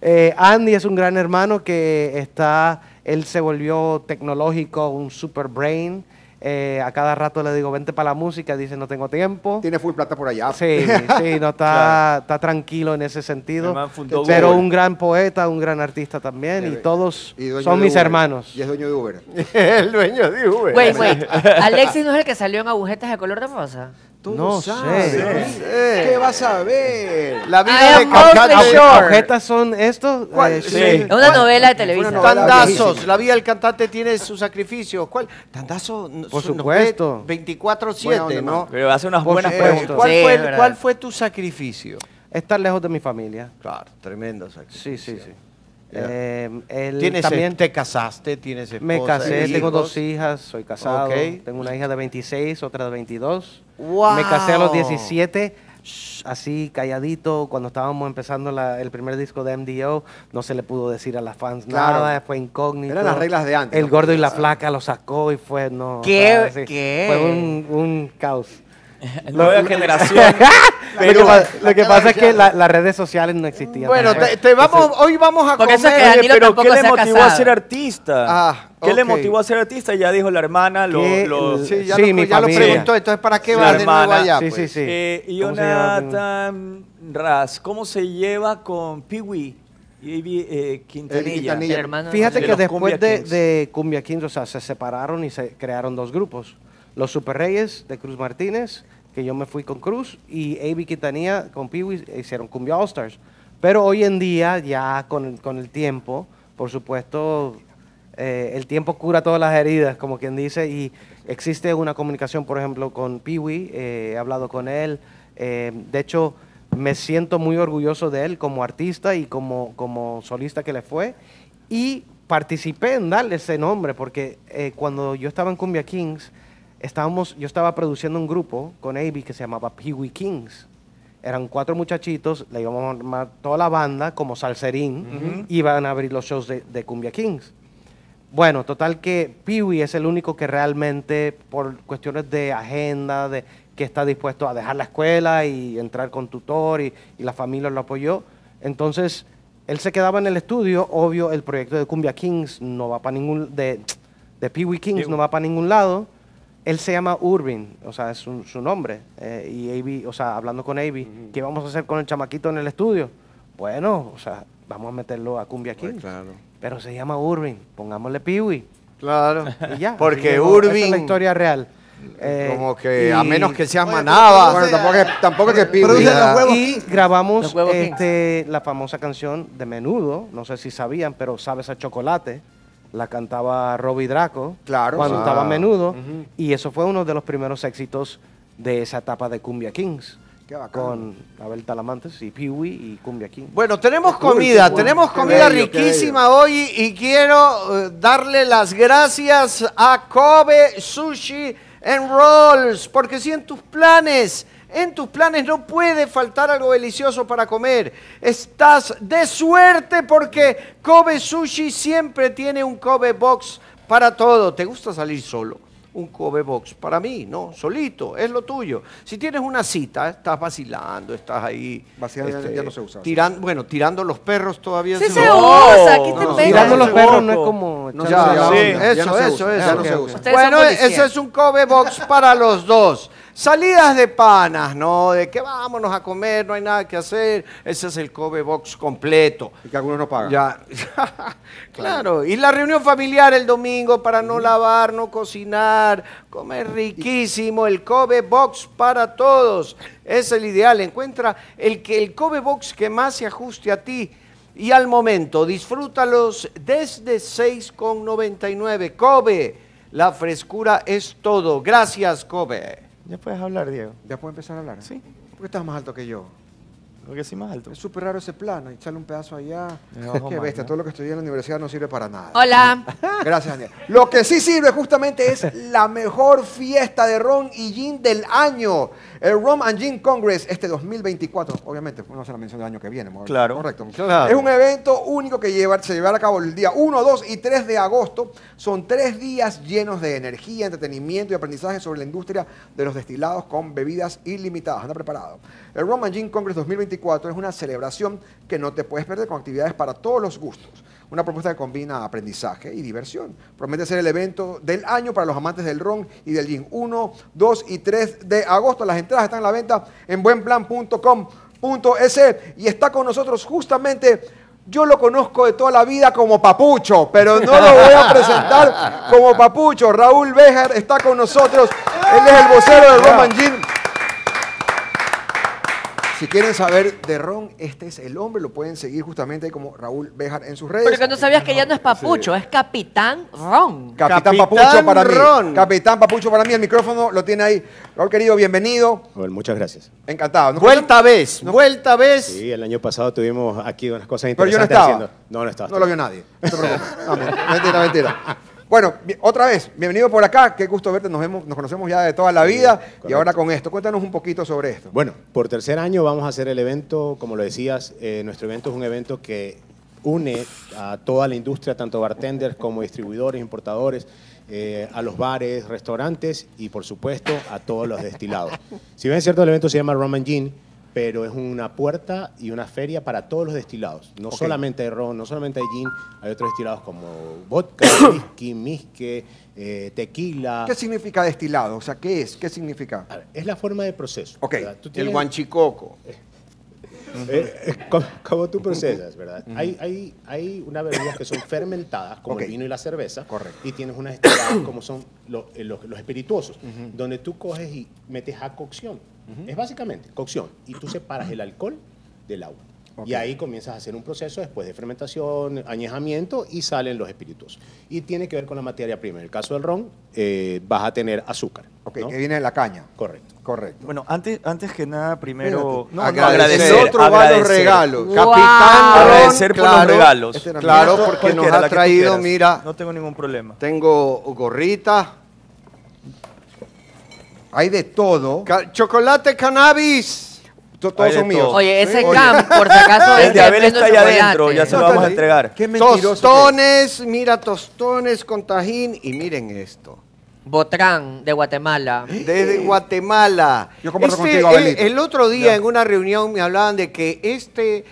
Eh, Andy es un gran hermano que está, él se volvió tecnológico, un super brain. Eh, a cada rato le digo, vente para la música, dice, no tengo tiempo. Tiene full plata por allá. Sí, sí, no está, está tranquilo en ese sentido. Pero un gran poeta, un gran artista también, y todos Y son mis Uber. hermanos. Y es dueño de Uber. el dueño de Uber. Wait, wait. ¿Alexis no es el que salió en agujetas de color de rosa? No sé. sabes. ¿Qué vas a ver? La vida de cantante. ¿Agujetas son estos? ¿Cuál? Eh, Sí. Es una novela de novela Tandazos, la vida del cantante tiene sus sacrificios. ¿Cuál? Tandazo n- Por su- supuesto. ve 24-7, Buena onda, ¿no? Pero hace unas Por buenas preguntas. ¿Cuál, Sí, fue. ¿Cuál fue tu sacrificio? Estar lejos de mi familia. Claro, tremendo sacrificio. Sí, sí, sí. Eh, él ¿Tienes, también te casaste, tienes esposa, me casé, hijos? tengo dos hijas, soy casado, tengo una hija de 26, otra de 22. ¡Wow! Me casé a los 17, shh, así calladito, cuando estábamos empezando la- el primer disco de MDO, no se le pudo decir a las fans Claro. nada, fue incógnito. Eran las reglas de antes, El ¿no? gordo y la flaca lo sacó y fue, no. o ¿Qué? sea, sí, ¿Qué? Fue un, un caos. Nueva generación. lo que, pa- lo que pasa es que la- las redes sociales no existían. Bueno, te, te vamos, hoy vamos a Por comer. eso es que pero tampoco ¿qué le motivó casado. a ser artista? Ah, ¿Qué le motivó a ser artista? Ya dijo la hermana, lo, Que lo- el- Sí, ya, Sí, lo, mi ya lo preguntó, entonces ¿para qué Sí, va la de nuevo hermana. allá? Sí, pues? sí, sí. Eh, ¿Cómo se llama? Jonathan Ras, ¿cómo se lleva con Pee-Wee y eh, Quintanilla? Fíjate de que después Cumbia de, Kings. de Cumbia Kings, o sea, se separaron y se crearon dos grupos. Los Super Reyes de Cruz Martínez, que yo me fui con Cruz, y Avi Quintanilla con Pee-Wee hicieron Cumbia All Stars. Pero hoy en día, ya con, con el tiempo, por supuesto, eh, el tiempo cura todas las heridas, como quien dice, y existe una comunicación, por ejemplo, con Pee-Wee, eh, he hablado con él. eh, de hecho, me siento muy orgulloso de él como artista y como, como solista que le fue. Y participé en darle ese nombre, porque eh, cuando yo estaba en Cumbia Kings, estábamos, yo estaba produciendo un grupo con Avi que se llamaba Pee-Wee Kings. Eran cuatro muchachitos, le íbamos a armar toda la banda como salserín, iban a abrir los shows de, de Cumbia Kings. Bueno, total que Peewee es el único que realmente, por cuestiones de agenda, de que está dispuesto a dejar la escuela y entrar con tutor y, y la familia lo apoyó. Entonces, él se quedaba en el estudio, obvio, el proyecto de Cumbia Kings no va para ningún, de, de Peewee Kings no va para ningún lado. Él se llama Urbin, o sea, es su, su nombre. eh, y Avi, o sea, hablando con Avi, ¿qué vamos a hacer con el chamaquito en el estudio? Bueno, o sea, vamos a meterlo a Cumbia Kings. claro. Pero se llama Urbin, pongámosle Peewee. Claro. Y ya. Porque así llegó. Esa es Urbin- la historia real. Eh, Como que a menos que seas manaba. Bueno, tampoco es, tampoco es que huevos Y grabamos este, la famosa canción de Menudo, no sé si sabían, pero Sabes a Chocolate, la cantaba Robbie Draco Claro, cuando sí. estaba Ah. Menudo, y eso fue uno de los primeros éxitos de esa etapa de Cumbia Kings, Qué con Abel Talamantes y Peewee y Cumbia Kings. Bueno, tenemos cool, comida, tenemos Qué comida bello, riquísima hoy y quiero eh, darle las gracias a Kobe Sushi and Rolls, porque si en tus planes En tus planes no puede faltar algo delicioso para comer. Estás de suerte porque Kobe Sushi siempre tiene un Kobe Box para todo. ¿Te gusta salir solo? Un Kobe Box. Para mí, no, solito, es lo tuyo. Si tienes una cita, estás vacilando, estás ahí. este, Vacilar ya- ya no se usa. tiran- bueno, tirando los perros todavía Sí se se usa. usa, ¿qué no, te no, pega? Tirando los perros no es como... No, Ya, ya, sí, ya eso, no se eso, usa, eso. ya no ok, se ok. usa. Ustedes son Bueno, ese es un Kobe Box para los dos. Salidas de panas, ¿no? De que vámonos a comer, no hay nada que hacer. Ese es el Kobe Box completo. Y que algunos no pagan. Ya, claro. Y la reunión familiar el domingo para no lavar, no cocinar, comer riquísimo, el Kobe Box para todos. Es el ideal. Encuentra el, que, el Kobe Box que más se ajuste a ti. Y al momento, disfrútalos desde 6,99. Kobe, la frescura es todo. Gracias, Kobe. Ya puedes hablar, Diego. ¿Ya puedo empezar a hablar? Sí. ¿Por qué estás más alto que yo? Porque sí más alto. Es súper raro ese plano. Echarle un pedazo allá. Qué más, bestia. ¿no? Todo lo que estudié en la universidad no sirve para nada. Hola. Gracias, Daniel. Lo que sí sirve justamente es la mejor fiesta de ron y gin del año. El Rum and Gin Congress este 2024. Obviamente, no se la mención del año que viene. Claro. Correcto. Claro. Es un evento único que lleva- se llevará a cabo el día 1, 2 y 3 de agosto. Son tres días llenos de energía, entretenimiento y aprendizaje sobre la industria de los destilados con bebidas ilimitadas. Anda preparado. El Rum and Gin Congress 2024 es una celebración que no te puedes perder con actividades para todos los gustos. Una propuesta que combina aprendizaje y diversión. Promete ser el evento del año para los amantes del ron y del gin. 1, 2 y 3 de agosto. Las entradas están a la venta en buenplan.com.es y está con nosotros justamente, yo lo conozco de toda la vida como Papucho, pero no lo voy a presentar como Papucho. Raúl Béjar está con nosotros. Él es el vocero de Roman Gin. Si quieren saber de Ron, este es el hombre, lo pueden seguir justamente ahí como Raúl Béjar en sus redes. Pero que no sabías que ya no es papucho, es Capitán Ron. Capitán, Capitán Papucho para mí. Ron. Capitán Papucho para mí, el micrófono lo tiene ahí. Raúl querido, bienvenido. Bueno, muchas gracias. Encantado. ¿Nos Vuelta vez, vuelta vez. Sí, el año pasado tuvimos aquí unas cosas Pero yo no interesantes estaba. haciendo. No, no estaba. No lo vio nadie. No te preocupes. No, mentira, mentira. Bueno, otra vez, bienvenido por acá. Qué gusto verte. Nos, vemos, nos conocemos ya de toda la vida. y ahora con esto, cuéntanos un poquito sobre esto. Bueno, por tercer año vamos a hacer el evento, como lo decías, eh, nuestro evento es un evento que une a toda la industria, tanto bartenders como distribuidores, importadores, eh, a los bares, restaurantes y por supuesto a todos los destilados. Si bien es cierto, el evento se llama Rum and Gin, pero es una puerta y una feria para todos los destilados. No solamente hay ron, no solamente hay gin, hay otros destilados como vodka, whisky, misque, eh, tequila. ¿Qué significa destilado? O sea, ¿qué es? ¿Qué significa? Ver, Es la forma de proceso. Ok. El guanchicoco. eh, eh, como, como tú procesas, ¿verdad? hay, hay, hay unas bebidas que son fermentadas, como el vino y la cerveza. Correcto. Y tienes unas destiladas como son eh, los, los espirituosos, donde tú coges y metes a cocción. Es básicamente cocción. Y tú separas el alcohol del agua. Y ahí comienzas a hacer un proceso después de fermentación, añejamiento y salen los espirituosos. Y tiene que ver con la materia prima. En el caso del ron, eh, vas a tener azúcar. Ok, ¿no? que viene de la caña. Correcto. Correcto. Bueno, antes, antes que nada, primero... No, no, agradecer. agradecer. Otro va los agradecer. regalos. Wow. Capitán Agradecer por los regalos. Este Claro, mío. porque nos ha traído, mira, No tengo ningún problema. tengo gorrita, Hay de todo. ca- chocolate cannabis. To- Todos son míos. Oye, ese Oye. cam, por si acaso, es El de Abel está allá adentro, ya se lo No, vamos a entregar. Qué Tostones, mira, tostones con tajín. Y miren esto. Botrán, de Guatemala. Desde Guatemala. Yo comparto Este, contigo, el, el otro día en una reunión me hablaban de que este,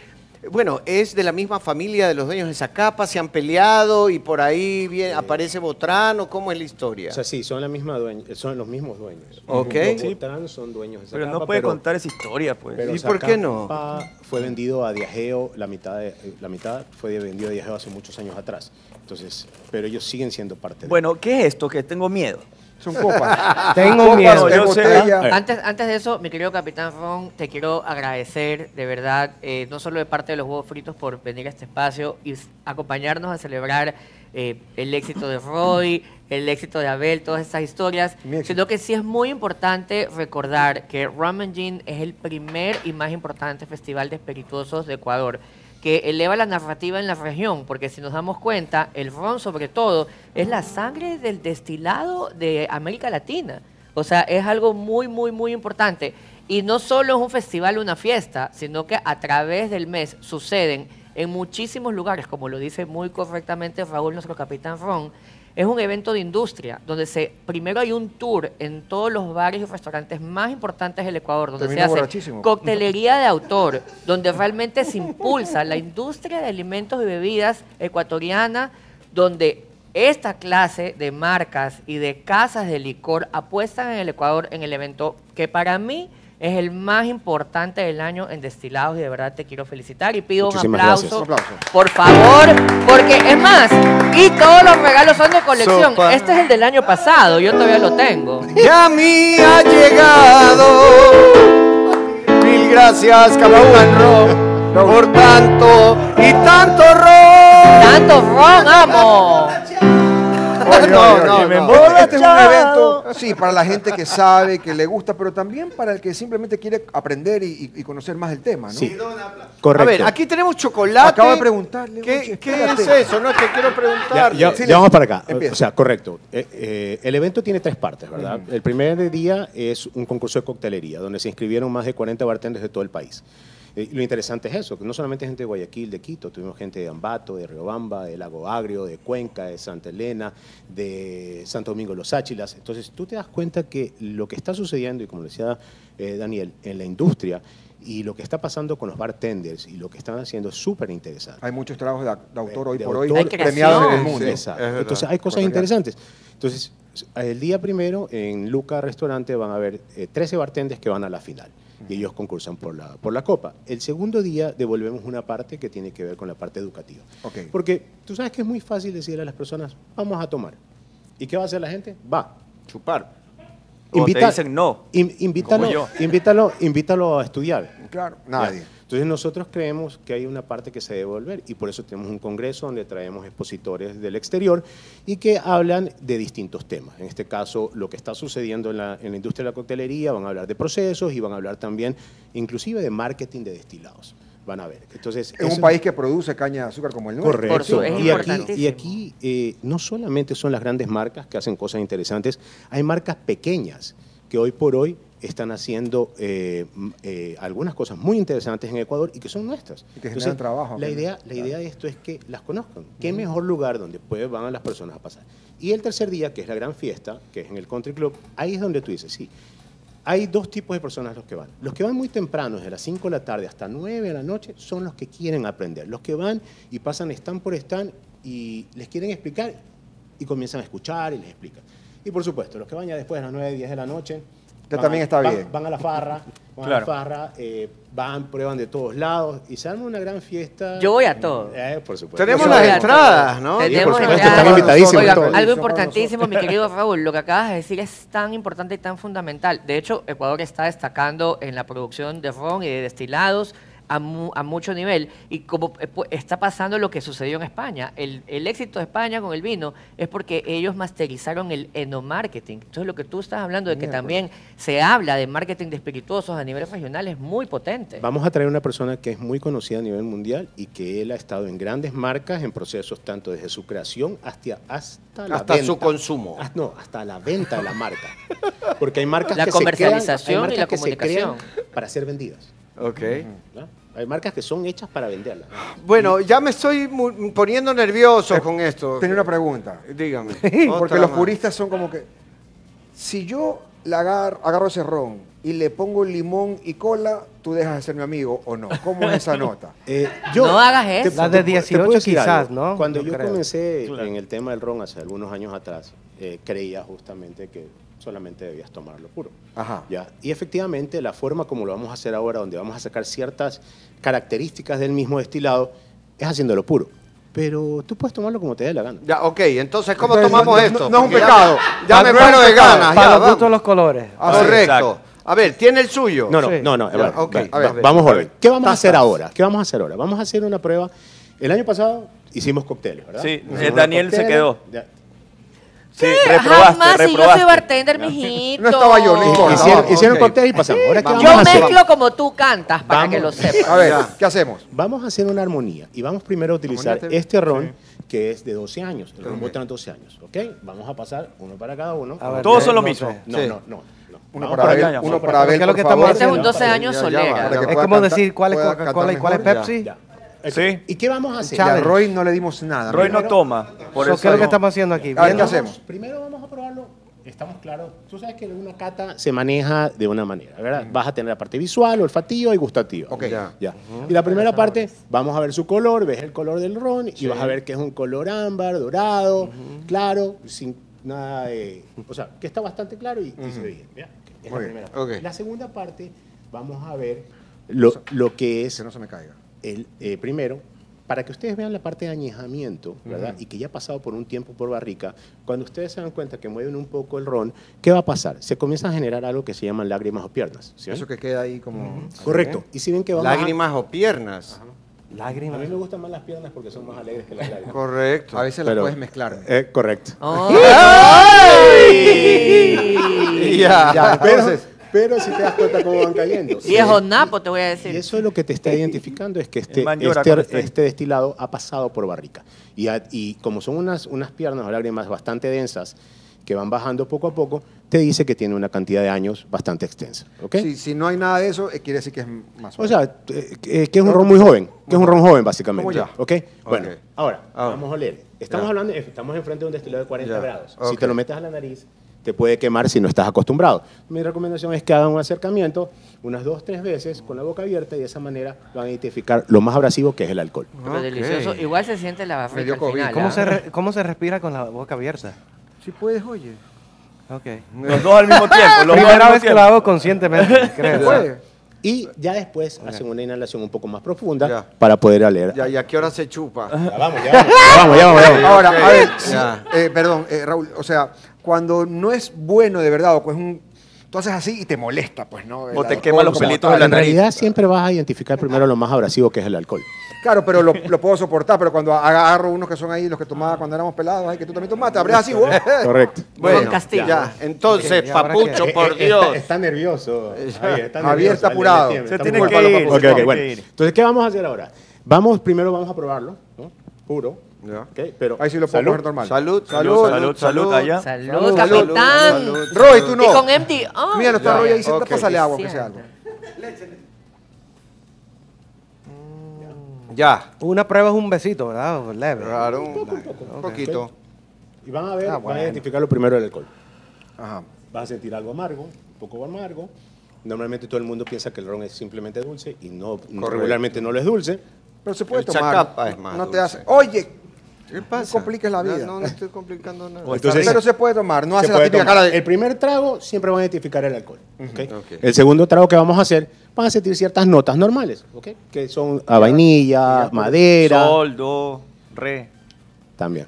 bueno, es de la misma familia de los dueños de Zacapa, se han peleado y por ahí viene, aparece Botrano. ¿Cómo es la historia? O sea, sí, son, la misma dueña- son los mismos dueños. Ok. Sí. Botrán son dueños de Pero no puede contar esa historia, pues. pero ¿Y por qué no? Zacapa Fue vendido a Diageo, la mitad, de- eh, la mitad fue vendido a Diageo hace muchos años atrás. Entonces, pero ellos siguen siendo parte de Bueno, ¿qué es esto? Que tengo miedo. Son copas. Tengo Copas miedo. Yo sé. ver. Antes, antes de eso, mi querido Capitán Ron, te quiero agradecer de verdad, eh, no solo de parte de los huevos fritos por venir a este espacio y acompañarnos a celebrar eh, el éxito de Roy, el éxito de Abel, todas estas historias, sino que sí es muy importante recordar que Rum and Gin es el primer y más importante festival de espirituosos de Ecuador que eleva la narrativa en la región, porque si nos damos cuenta, el ron sobre todo es la sangre del destilado de América Latina. O sea, es algo muy, muy, muy importante. Y no solo es un festival una fiesta, sino que a través del mes suceden en muchísimos lugares, como lo dice muy correctamente Raúl, nuestro capitán Ron, es un evento de industria, donde se, primero hay un tour en todos los bares y restaurantes más importantes del Ecuador, donde se hace coctelería de autor, donde realmente se impulsa la industria de alimentos y bebidas ecuatoriana, donde esta clase de marcas y de casas de licor apuestan en el Ecuador en el evento que para mí es el más importante del año en destilados y de verdad te quiero felicitar y pido un aplauso, gracias. Un aplauso. por favor, porque es más, y todos los regalos son de colección. Sopa. Este es el del año pasado, yo todavía lo tengo. Ya a mí ha llegado. Mil gracias, Capitán Ron, por tanto y tanto ron. Tanto ron, amo. Oye, No, oye, no, oye. no. Bueno, Este es un evento, sí, para la gente que sabe, que le gusta, pero también para el que simplemente quiere aprender y, conocer más el tema, ¿no? Sí, A correcto. ver, aquí tenemos chocolate. Acabo de preguntarle, ¿Qué, oye, qué es eso? No te quiero Ya, preguntar. ya- Sí, ya vamos para acá. empieza. O sea, correcto. Eh, eh, el evento tiene tres partes, ¿verdad? El primer día es un concurso de coctelería, donde se inscribieron más de 40 bartenders de todo el país. Eh, lo interesante es eso, que no solamente gente de Guayaquil, de Quito, tuvimos gente de Ambato, de Riobamba, de Lago Agrio, de Cuenca, de Santa Elena, de Santo Domingo Los Áchilas. Entonces, tú te das cuenta que lo que está sucediendo, y como decía eh, Daniel, en la industria, y lo que está pasando con los bartenders y lo que están haciendo es súper interesante. Hay muchos trabajos de, de autor hoy De por hoy autor. Hay premiados en el mundo. Exacto. Entonces hay cosas interesantes. Entonces, el día primero en Luca Restaurante van a haber eh, 13 bartenders que van a la final y ellos concursan por la, por la copa. El segundo día devolvemos una parte que tiene que ver con la parte educativa. Porque tú sabes que es muy fácil decirle a las personas, vamos a tomar. ¿Y qué va a hacer la gente? Va. Chupar. Te dicen no. in- invítalo, Como yo. invítalo, invítalo a estudiar. Claro, Ya. nadie. Entonces nosotros creemos que hay una parte que se debe volver y por eso tenemos un congreso donde traemos expositores del exterior y que hablan de distintos temas. En este caso, lo que está sucediendo en la, en la industria de la coctelería, van a hablar de procesos y van a hablar también inclusive de marketing de destilados. Van a ver. Entonces, En un país que produce caña de azúcar como el nuestro. Correcto. Por su- es y, aquí, importantísimo. y aquí eh, no solamente son las grandes marcas que hacen cosas interesantes, hay marcas pequeñas que hoy por hoy están haciendo eh, eh, algunas cosas muy interesantes en Ecuador y que son nuestras. Y que generan trabajo, La idea, la idea de esto es que las conozcan. ¿Qué mejor lugar donde pues, van las personas a pasar? Y el tercer día, que es la gran fiesta, que es en el Country Club, ahí es donde tú dices, sí, hay dos tipos de personas los que van. Los que van muy temprano, desde las 5 de la tarde hasta 9 de la noche, son los que quieren aprender. Los que van y pasan stand por stand y les quieren explicar y comienzan a escuchar y les explican. Y por supuesto, los que van ya después de las 9, 10 de la noche. Que van también a- está van- bien. Van a la farra, van Claro. a la farra, eh, van, prueban de todos lados y se arma una gran fiesta. Yo voy a todo. Eh, por supuesto. Tenemos las entradas. ¿no? Tenemos Sí, por supuesto, entradas. están invitadísimos Oiga, todos. algo importantísimo, mi querido Raúl, lo que acabas de decir es tan importante y tan fundamental. De hecho, Ecuador está destacando en la producción de ron y de destilados a, mu- a mucho nivel. Y como eh, está pasando lo que sucedió en España, el, el éxito de España con el vino es porque ellos masterizaron el enomarketing. Entonces, lo que tú estás hablando de que también se habla de marketing de espirituosos a nivel regional es muy potente. Vamos a traer una persona que es muy conocida a nivel mundial y que él ha estado en grandes marcas, en procesos tanto desde su creación hasta, hasta la Hasta venta. su consumo. Ah, No, hasta la venta de la marca. Porque hay marcas La que se crean, comercialización y la que se comunicación. crean para ser vendidas. Ok. ¿no? Hay marcas que son hechas para venderlas. Bueno, ya me estoy mu- poniendo nervioso con esto. Tenía una pregunta. Dígame. Porque Otra los más. puristas son como que. Si yo agar- agarro ese ron y le pongo limón y cola, tú dejas de ser mi amigo o no. ¿Cómo es esa nota? Eh, No hagas eso. Las de te puedo 18 decir quizás, algo. ¿no? Cuando No yo creo. comencé en el tema del ron hace algunos años atrás, eh, creía justamente que solamente debías tomarlo puro. Ajá. ¿ya? Y efectivamente la forma como lo vamos a hacer ahora, donde vamos a sacar ciertas características del mismo destilado, es haciéndolo puro. Pero tú puedes tomarlo como te dé la gana. Ya, ok, entonces, ¿cómo Entonces, tomamos no- esto? no es un ya pecado. me- Ya, me muero de ganas. Para ya, los gustos los colores. Ah. Correcto. A ver, ¿tiene el suyo? No, no, Sí. no, no. Ya, va- ok, va- a ver, va- vamos a ver. ¿Qué vamos a hacer ahora? ¿Qué vamos a hacer ahora? Vamos a hacer una prueba. El año pasado hicimos cócteles, ¿verdad? Sí, Hicimos Daniel se quedó. Sí, Jamás, reprobaste, si yo reprobaste. soy bartender, mijito. No estaba yo, no importa. Hicieron, cócteles y pasamos. Ahora, ¿qué Vamos. vamos Yo a mezclo como tú cantas, para Vamos. que lo sepas. A ver, Ya. ¿qué hacemos? Vamos a hacer una armonía y vamos primero a utilizar te- este ron que es de 12 años, el ron Botan 12 años, ¿ok? Vamos a pasar uno para cada uno. A ver, Todos no- son lo no mismo. No, Sí. no, no, no. Uno Vamos para allá, uno para allá. Abel, ¿Qué es lo por favor. Este es un haciendo? 12 años Ya, ya va, solera. Es como cantar- decir cuál es Coca-Cola y cuál es. Pepsi. Sí. ¿Y qué vamos a hacer? Y a. Roy no le dimos nada. Roy mira. no toma. Por So, eso ¿Qué es lo que estamos haciendo aquí? A ver, ¿qué hacemos? Primero vamos a probarlo. Estamos claros. Tú sabes que una cata se maneja de una manera, ¿verdad? Vas a tener la parte visual, olfativa y gustativa. Ok. Ya. ya. Y la primera parte, vamos a ver su color, ves el color del ron y vas a ver que es un color ámbar, dorado, claro, sin nada de... O sea, que está bastante claro y, y se ve bien. Es Muy la bien, primera. ok. La segunda parte, vamos a ver lo, lo que es Que no se me caiga. El, eh, primero, para que ustedes vean la parte de añejamiento, ¿verdad? Y que ya ha pasado por un tiempo por barrica, cuando ustedes se dan cuenta que mueven un poco el ron, ¿qué va a pasar? Se comienza a generar algo que se llaman lágrimas o piernas. Eso que queda ahí como... Correcto. Y si ven que vamos a- Lágrimas o piernas. A Lágrimas. mí me gustan más las piernas porque son más alegres que las lágrimas. Correcto. A veces las Pero- puedes mezclar. Eh, correcto. Oh. Ya. Ya, pero, pero si te das cuenta cómo van cayendo. Viejo napo, te voy a Y decir. eso es lo que te está identificando, es que este, este, este destilado ha pasado por barrica. Y, a- y como son unas, unas piernas o lágrimas bastante densas, que van bajando poco a poco, te dice que tiene una cantidad de años bastante extensa. ¿ok? Si, si no hay nada de eso, eh, quiere decir que es más O sea, eh, que que es un ron muy joven, que es un ron joven básicamente. ¿Cómo ya? ¿ok? Bueno, ahora, Ah. vamos a oler. Estamos Ya. hablando, estamos enfrente de un destilado de 40 Ya. grados. Si te lo metes a la nariz, te puede quemar si no estás acostumbrado. Mi recomendación es que hagan un acercamiento unas dos, tres veces con la boca abierta y de esa manera van a identificar lo más abrasivo que es el alcohol. Pero delicioso. Igual se siente la Me dio barrica al COVID. final. ¿Cómo ¿ah? se, re- ¿Cómo se respira con la boca abierta? Si puedes, oye. Ok. Los dos al mismo tiempo. Los Primera vez que lo hago conscientemente, creo. Y ya después hacen una inhalación un poco más profunda Ya. para poder. Ya, ¿y a qué hora se chupa? Ya vamos, ya vamos, ya vamos, ya vamos, ya vamos. Ahora, a ver, sí, eh, perdón, eh, Raúl, o sea, cuando no es bueno de verdad, o pues un, tú haces así y te molesta, pues, ¿no? O te alcohol quema los pelitos de la En nariz. realidad siempre vas a identificar primero lo más abrasivo que es el alcohol. Claro, pero lo, lo puedo soportar, pero cuando agarro unos que son ahí, los que tomaba cuando éramos pelados, ay, que tú también tomaste, abres así, vos. Correcto. Con castigo. ya. Entonces, Ok, ¿y ahora papucho, por Eh, eh, Dios. Está, está nervioso. Javier, está nervioso, apurado. Se está tiene que ir, Ok, se ok, tiene bueno. Entonces, ¿qué vamos a hacer ahora? Vamos, primero vamos a probarlo, ¿no? Puro. Pero, Ahí sí lo puedo salud. coger normal. Salud, Salud, salud, salud, allá. Salud, Salud, capitán. salud, salud. Roy, tú no. Y con empty. Oh, Mira, no está Ya, Roy ahí, siempre ok. pásale agua, que sea algo. Ya. Una prueba es un besito, ¿verdad? Leve. Claro, un poquito. Y van a ver, Ah, van bueno. a identificar lo primero el alcohol. Ajá. Vas a sentir algo amargo, un poco amargo. Normalmente todo el mundo piensa que el ron es simplemente dulce y no, Correcto. regularmente no lo es dulce. Pero se puede El tomar. chacapa es más No te dulce. hace. Oye, ¿Qué no compliques la vida. No, no estoy complicando nada. Entonces, pero se puede tomar, no hace la típica tomar. cara de. El primer trago siempre van a identificar el alcohol. El segundo trago que vamos a hacer, van a sentir ciertas notas normales, ¿ok? que son a vainilla, madera, Sol, do, re. también.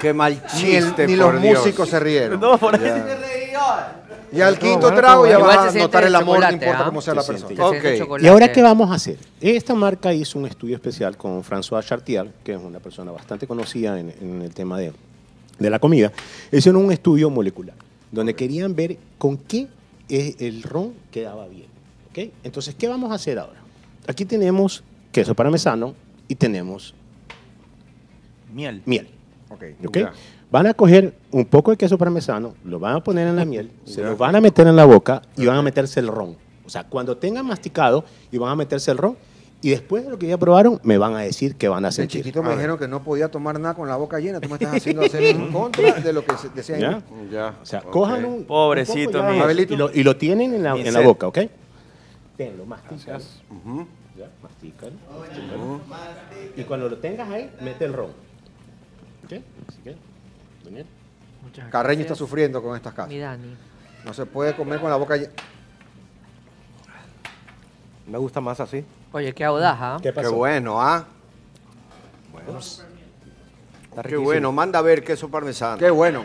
Qué mal Ni, el- chiste, ni por los Dios. músicos se rieron. No, por ahí. Y al quinto bueno, trago ya vas a notar el amor, no importa ¿ah? cómo sea la Se persona. Se siente Ok. chocolate. ¿Y ahora qué vamos a hacer? Esta marca hizo un estudio especial con François Chartier, que es una persona bastante conocida en, en el tema de, de la comida. Hicieron un estudio molecular, donde querían ver con qué el ron quedaba bien. ¿ok? Entonces, ¿qué vamos a hacer ahora? Aquí tenemos queso parmesano y tenemos Miel. miel. Ok. ¿ok? Van a coger un poco de queso parmesano, lo van a poner en la miel, se lo van a meter en la boca y van a meterse el ron. O sea, cuando tengan masticado y van a meterse el ron, y después de lo que ya probaron, me van a decir que van a sentir. chiquito me dijeron que no podía tomar nada con la boca llena. Tú me estás haciendo hacer en contra de lo que se decía ¿Ya? Ya. O sea, cojan un. Pobrecito un mío. y, lo, y lo tienen en la, en la boca, ¿ok? Tenlo. Ya, mastícalo, mastícalo. Y cuando lo tengas ahí, mete el ron. ¿Ok? Así que, Daniel. Muchas Carreño está sufriendo con estas Mi casas. Dani. No se puede comer con la boca llena. Me gusta más así. Oye, qué audaz, ¿ah? ¿Qué Qué bueno, ¿ah? Está Qué bueno. Manda a ver queso parmesano. Qué bueno.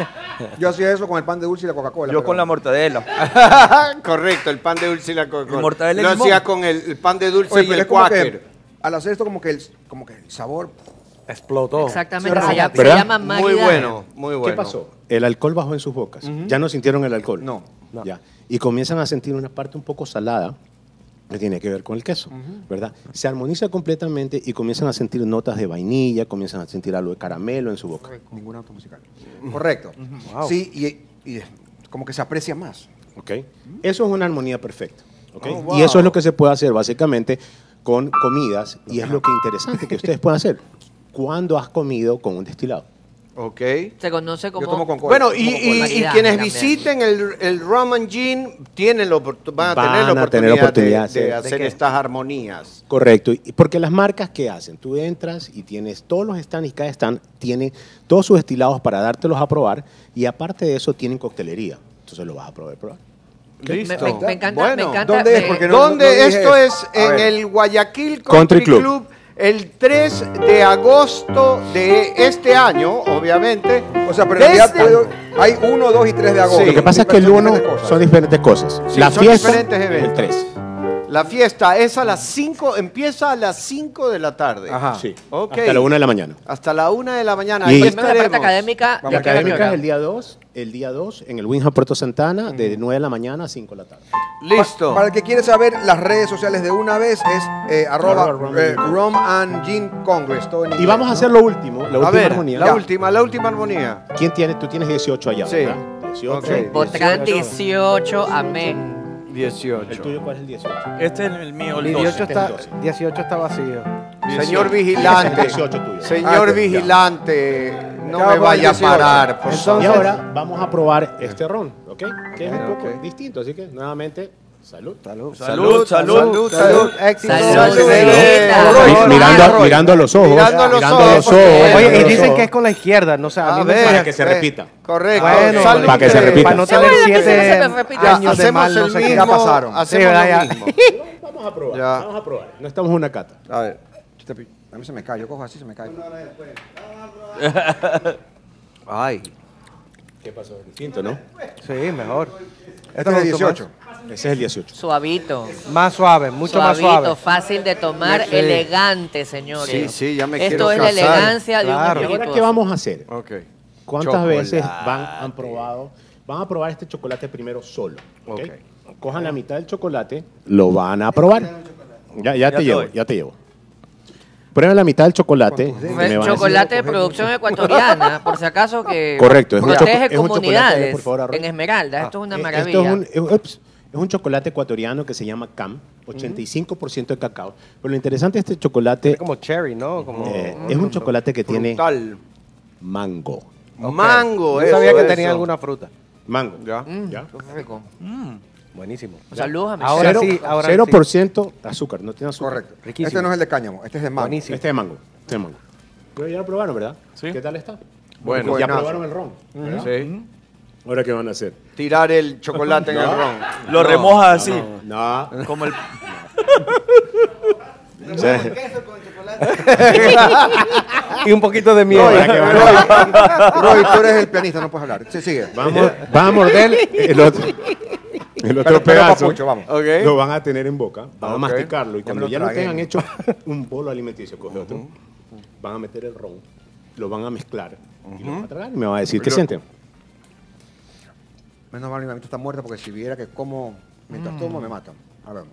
Yo hacía eso con el pan de dulce y la Coca-Cola. Yo pero- con la mortadela. Correcto, el pan de dulce y la Coca-Cola. Lo hacía con el, el pan de dulce Oye, y el que al hacer esto como que el, como que el sabor Explotó. Exactamente. Se, llama- se Muy Maggie bueno, muy bueno. ¿Qué pasó? El alcohol bajó en sus bocas. Ya no sintieron el alcohol. No. Ya. Y comienzan a sentir una parte un poco salada que tiene que ver con el queso, ¿verdad? Se armoniza completamente y comienzan a sentir notas de vainilla, comienzan a sentir algo de caramelo en su boca. ningún auto musical. Correcto. Wow. Sí, y, y como que se aprecia más. ¿ok? Eso es una armonía perfecta. ¿ok? Oh, wow. Y eso es lo que se puede hacer básicamente con comidas y es lo que interesante que ustedes pueden hacer. ¿Cuándo has comido con un destilado? Ok. Se conoce como... Yo tomo con cola. Bueno, y, Como y- y cualidad quienes también. visiten el, el Rum and Gin tienen oportu- van a Van tener la a oportunidad, tener oportunidad, de, sí. de ¿De hacer estas armonías. Correcto. Y porque las marcas que hacen, tú entras y tienes todos los stands y cada stand tiene todos sus destilados para dártelos a probar y aparte de eso tienen coctelería. Entonces lo vas a probar. probar. Me, Listo. me- me encanta, Bueno, me encanta. ¿dónde es? me- Porque no- ¿Dónde? Esto es en ver. el Guayaquil Country Country, Club. Club. El 3 de agosto de este año, obviamente. O sea, pero en realidad Desde- puedo- hay 1, 2 y 3 de agosto. Sí. Lo que pasa es que el Son 1 diferentes cosas. son diferentes cosas. Sí, la son fiesta, diferentes el eventos. 3. La fiesta es a las 5, empieza a las 5 de la tarde. Ajá. Sí. Ok. Hasta la 1 de la mañana. Hasta la 1 de la mañana. Y- Ahí la parte académica. Vamos, ¿de La académica es el día 2, el día 2 en el Winham Puerto Santana de 9 de la mañana a 5 de la tarde. Listo. Para el que quiere saber las redes sociales de una vez es eh, arroba Arroba eh, and Gin. Rum and Gin Congress. todo en Y inglés, vamos a ¿no? hacer lo último, la a última ver, armonía. la Ya. última, la última armonía. ¿Quién tiene? Tú tienes 18 allá, Sí. ¿verdad? 18. Ok. Botrán 18, amén. 18. ¿El tuyo cuál es el 18? Este es el mío, el 18 12. está, Entonces. 18 está vacío. Señor vigilante. 18 tuyo. Señor Ah, ya. No me vaya a 18. parar, por Y favor. ahora vamos a probar este ron, ¿ok? Que es un poco ok. distinto, así que nuevamente, salud. Salud. Salud, salud. salud, salud, éxito. Salud, mirando, mirando a los ojos. Mirando a los ojos, Oye, y los dicen ojos. que es con la izquierda, no sé, a A mí me ver, Para que se ve. repita. Correcto. Bueno, Salud. para que se repita. Para no tener siete años de mal, no el sé qué. mismo. Ya pasaron. Hacemos Sí, lo ya. mismo. Vamos a probar, Ya. vamos a probar. No estamos en una cata. A ver, a mí se me cae, yo cojo así, se me cae. Ay. ¿Qué pasó? Distinto, ¿no? Sí, mejor. Este es el 18. Ese es el 18. Suavito. Más suave, mucho más Suavito, suave. fácil de tomar, Sí. elegante, señores. Sí, sí, ya me Esto quiero es la casar. elegancia de Claro. un ¿Y ahora qué vamos a hacer? Ok. ¿Cuántas Chocolate. veces van, han probado? Van a probar este chocolate primero solo. Cojan la mitad del chocolate, lo van a probar. Ya, ya te te llevo, ya te llevo. Prueben la mitad del chocolate. chocolate de producción ecuatoriana, por si acaso que Correcto, es un protege choco- es un chocolate, comunidades por favor, en Esmeralda. Esto es una Eh, maravilla. Esto es un, eh, ups, es un chocolate ecuatoriano que se llama CAM, 85% de cacao. Pero lo interesante de este chocolate Es como cherry, ¿no? Como... eh, es un chocolate que tiene mango. Mango, Yo eso, sabía que eso. tenía alguna fruta. Mango. Ya. ¿Ya? Qué rico. Buenísimo. Saludos a mi Ahora Cero- sí, ahora 0% azúcar, no tiene azúcar. Correcto. Riquísimo. Este no es el de cáñamo, este es de mango. Buenísimo. Este es mango. Este es mango. Pero ya lo probaron, ¿verdad? Sí. ¿Qué tal está? Bueno. ya Buenazo. probaron el ron. ¿verdad? Sí. ¿Ahora qué van a hacer? Tirar el chocolate en el ron. Lo remojas así. No. Como el. O sea, Y un poquito de miel. ahora que van a- Roy, tú eres el pianista, no puedes hablar. Sí, sigue. vamos, va a morder el otro, el otro Pero- pero, pedazo. papucho, vamos. Ok. Lo van a tener en boca, van a masticarlo y cuando ya lo tragué. tengan hecho un bolo alimenticio, coge otro, van a meter el ron, lo van a mezclar y lo van a tragar y me va a decir qué Pero- sienten. Menos mal mi mamita está muerta porque si viera que como mientras tomo me matan. A ver.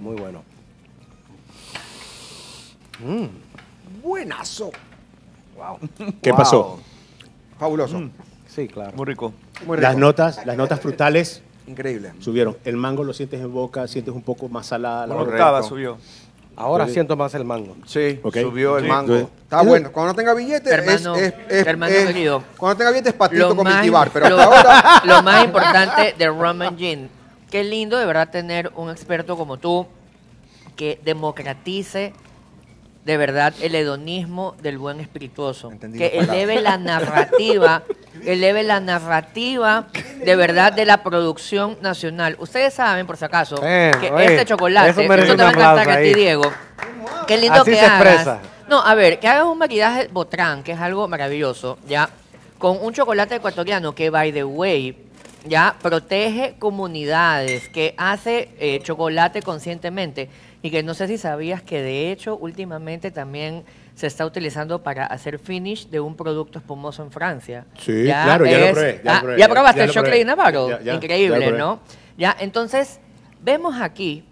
Muy bueno. Buenazo. ¿Qué Wow. pasó? Fabuloso. Sí, claro. Muy rico. Muy rico. Las notas, las notas frutales Increíble. subieron. El mango lo sientes en boca, sientes un poco más salada. la boca. octava subió. Ahora siento más el mango. Sí, Ok. subió el Sí. mango. Está bueno. Cuando no tenga billete, Hermano, es, es, es- hermano es- querido. Cuando tenga billete es patito Lo con más, Milky Bar, pero lo- hasta ahora lo más importante de Rum and Gin. Qué lindo de verdad tener un experto como tú que democratice de verdad el hedonismo del buen espirituoso. Que eleve la narrativa, eleve la narrativa de verdad de la producción nacional. Ustedes saben, por si acaso, que oye, este chocolate, eso te va a encantar a ti. Diego. Qué lindo Así que se hagas. expresa. No, a ver, que hagas un maridaje Botrán, que es algo maravilloso, ¿ya? Con un chocolate ecuatoriano que, by the way, ya protege comunidades, que hace eh, chocolate conscientemente y que no sé si sabías que de hecho últimamente también se está utilizando para hacer finish de un producto espumoso en Francia. Sí, claro, ya lo probé, ya lo ah, probé, ya ya- probaste ya el chocolate. Navarro, Ya, ya, ya increíble. ¿no? Ya, entonces vemos aquí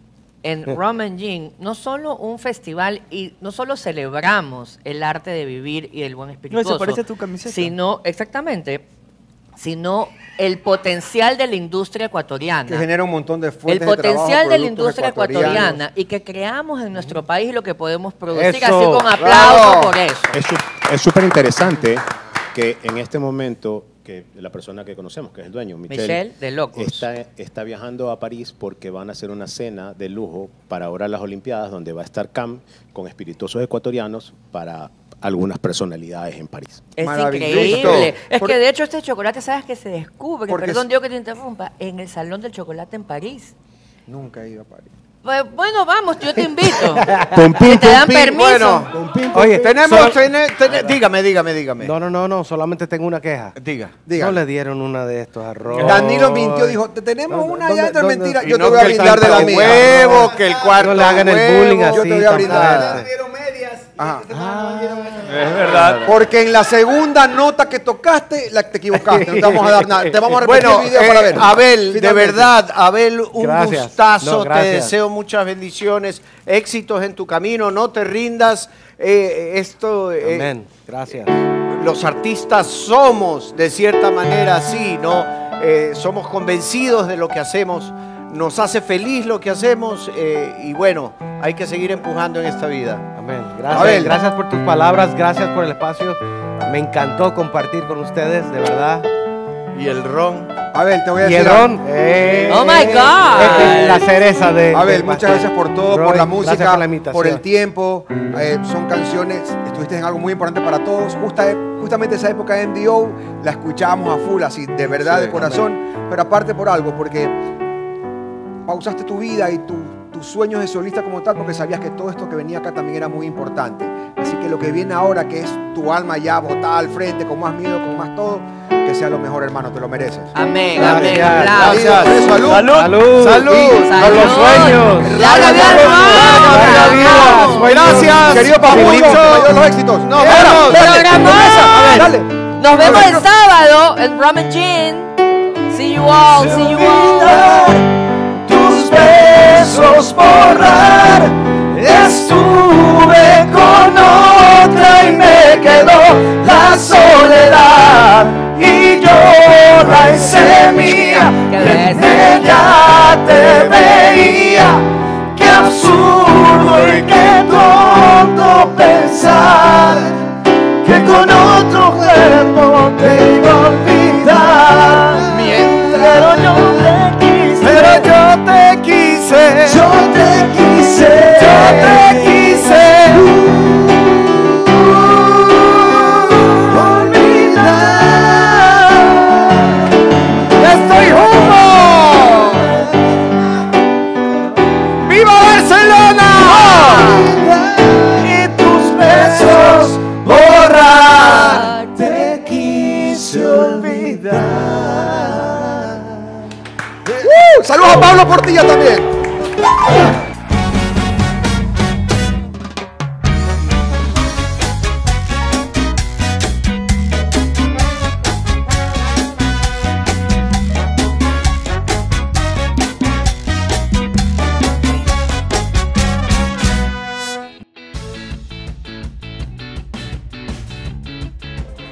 en Rum and Gin no solo un festival y no solo celebramos el arte de vivir y el buen espíritu, se parece a tu camiseta. sino exactamente, sino el potencial de la industria ecuatoriana. Que genera un montón de el fuentes de trabajo, potencial de la industria ecuatoriana y que creamos en nuestro país lo que podemos producir, Eso, así con aplauso bravo. por eso. Es súper interesante que en este momento que la persona que conocemos, que es el dueño, Michelle, Michelle, de Locos. Está, está viajando a París porque van a hacer una cena de lujo para ahora las Olimpiadas, donde va a estar Cam con espirituosos ecuatorianos para algunas personalidades en París. Es increíble. Es que de hecho este chocolate, ¿sabes que se descubre? Porque Perdón, Dios que te interrumpa, en el Salón del Chocolate en París. Nunca he ido a París. Pues, bueno, vamos, yo te invito. Pum, pum, Si te dan permiso. Bueno, Oye, tenemos, tene- tene- dígame, dígame, dígame. No, no, no, no, solamente tengo una queja. Diga. Diga. No le dieron una de estos arroz. Danilo mintió, dijo, "Te tenemos ¿Dónde- una ya, es dónde- mentira. Yo no te voy a brindar de la mía. huevo, que el cuarto No le hagan el bullying así. Yo te voy a brindar. Ajá. Es verdad. Porque en la segunda nota que tocaste, la te equivocaste. No te vamos a dar nada. Te vamos a repetir Bueno, el video eh, para ver. Abel, de verdad, Abel, un Gracias. gustazo. No, te deseo muchas bendiciones, éxitos en tu camino, no te rindas. Eh, esto, eh, Amén. Gracias. los artistas somos de cierta manera así, ¿no? Eh, somos convencidos de lo que hacemos, nos hace feliz lo que hacemos eh, y bueno, hay que seguir empujando en esta vida. Amén. Gracias. Abel. Gracias por tus palabras, gracias por el espacio. Me encantó compartir con ustedes, de verdad. Y el ron. Abel, te voy a Y decir. el algo. ron. eh, Oh my God. eh, eh, la cereza de. Abel, del muchas pastel. gracias por todo, Roy, por la música, por la por el tiempo. Eh, son canciones, estuviste en algo muy importante para todos. Justa- justamente esa época de MDO la escuchábamos a full, así, de verdad, Sí, de corazón. Pero aparte por algo, porque pausaste tu vida y tu- tus sueños de solista como tal, porque sabías que todo esto que venía acá también era muy importante. Así que lo que viene ahora, que es tu alma ya botada al frente, con más miedo, con más todo, que sea lo mejor, hermano, te lo mereces. Amén, Gracias. amén. Gracias. Salud. Salud. Salud. Con los sueños. Larga vida, Larga hermano. Gracias. Querido mayor los éxitos. Nos Ahora, vemos. Nos vemos el sábado en Rum and Gin. See you all, see you all. Besos borrar. Estuve con otra y me quedó la soledad. Y yo la hice mía, en bestia. ella te veía. Qué absurdo y qué tonto pensar que con otro cuerpo te iba a olvidar. Pero yo te quise, pero yo te quise, yo te quise, yo te quise. olvidar. ¡Estoy junto! ¡Viva Barcelona! Y tus besos borrar. Te quise olvidar. Saludos a Pablo Portilla también.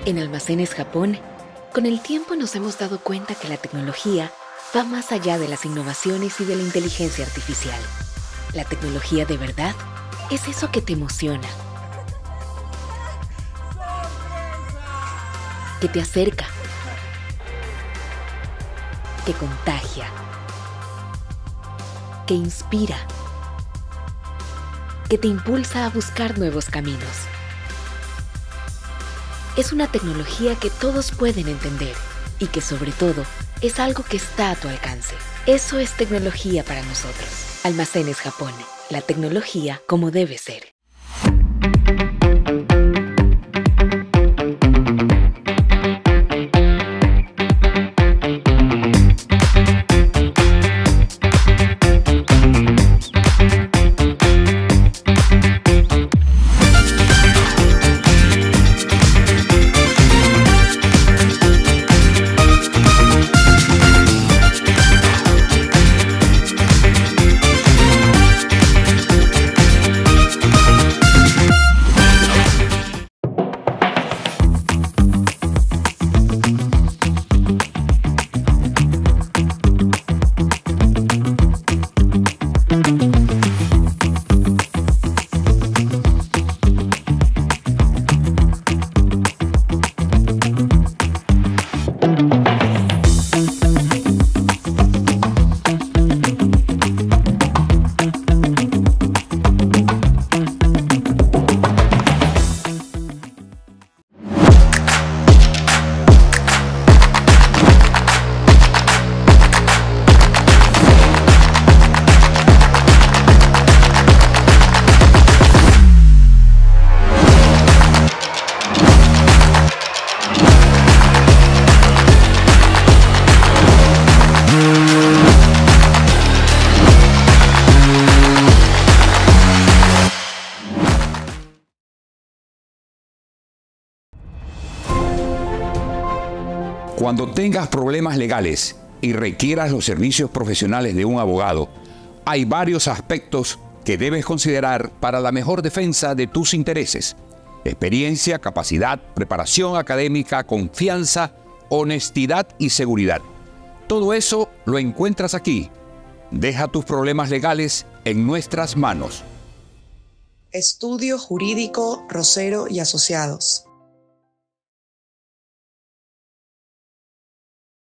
En Almacenes Japón, con el tiempo nos hemos dado cuenta que la tecnología va más allá de las innovaciones y de la inteligencia artificial. La tecnología de verdad es eso que te emociona, que te acerca, que contagia, que inspira, que te impulsa a buscar nuevos caminos. Es una tecnología que todos pueden entender y que sobre todo es algo que está a tu alcance. Eso es tecnología para nosotros. Almacenes Japón, la tecnología como debe ser. Cuando tengas problemas legales y requieras los servicios profesionales de un abogado, hay varios aspectos que debes considerar para la mejor defensa de tus intereses. Experiencia, capacidad, preparación académica, confianza, honestidad y seguridad. Todo eso lo encuentras aquí. Deja tus problemas legales en nuestras manos. Estudio Jurídico Rosero y Asociados.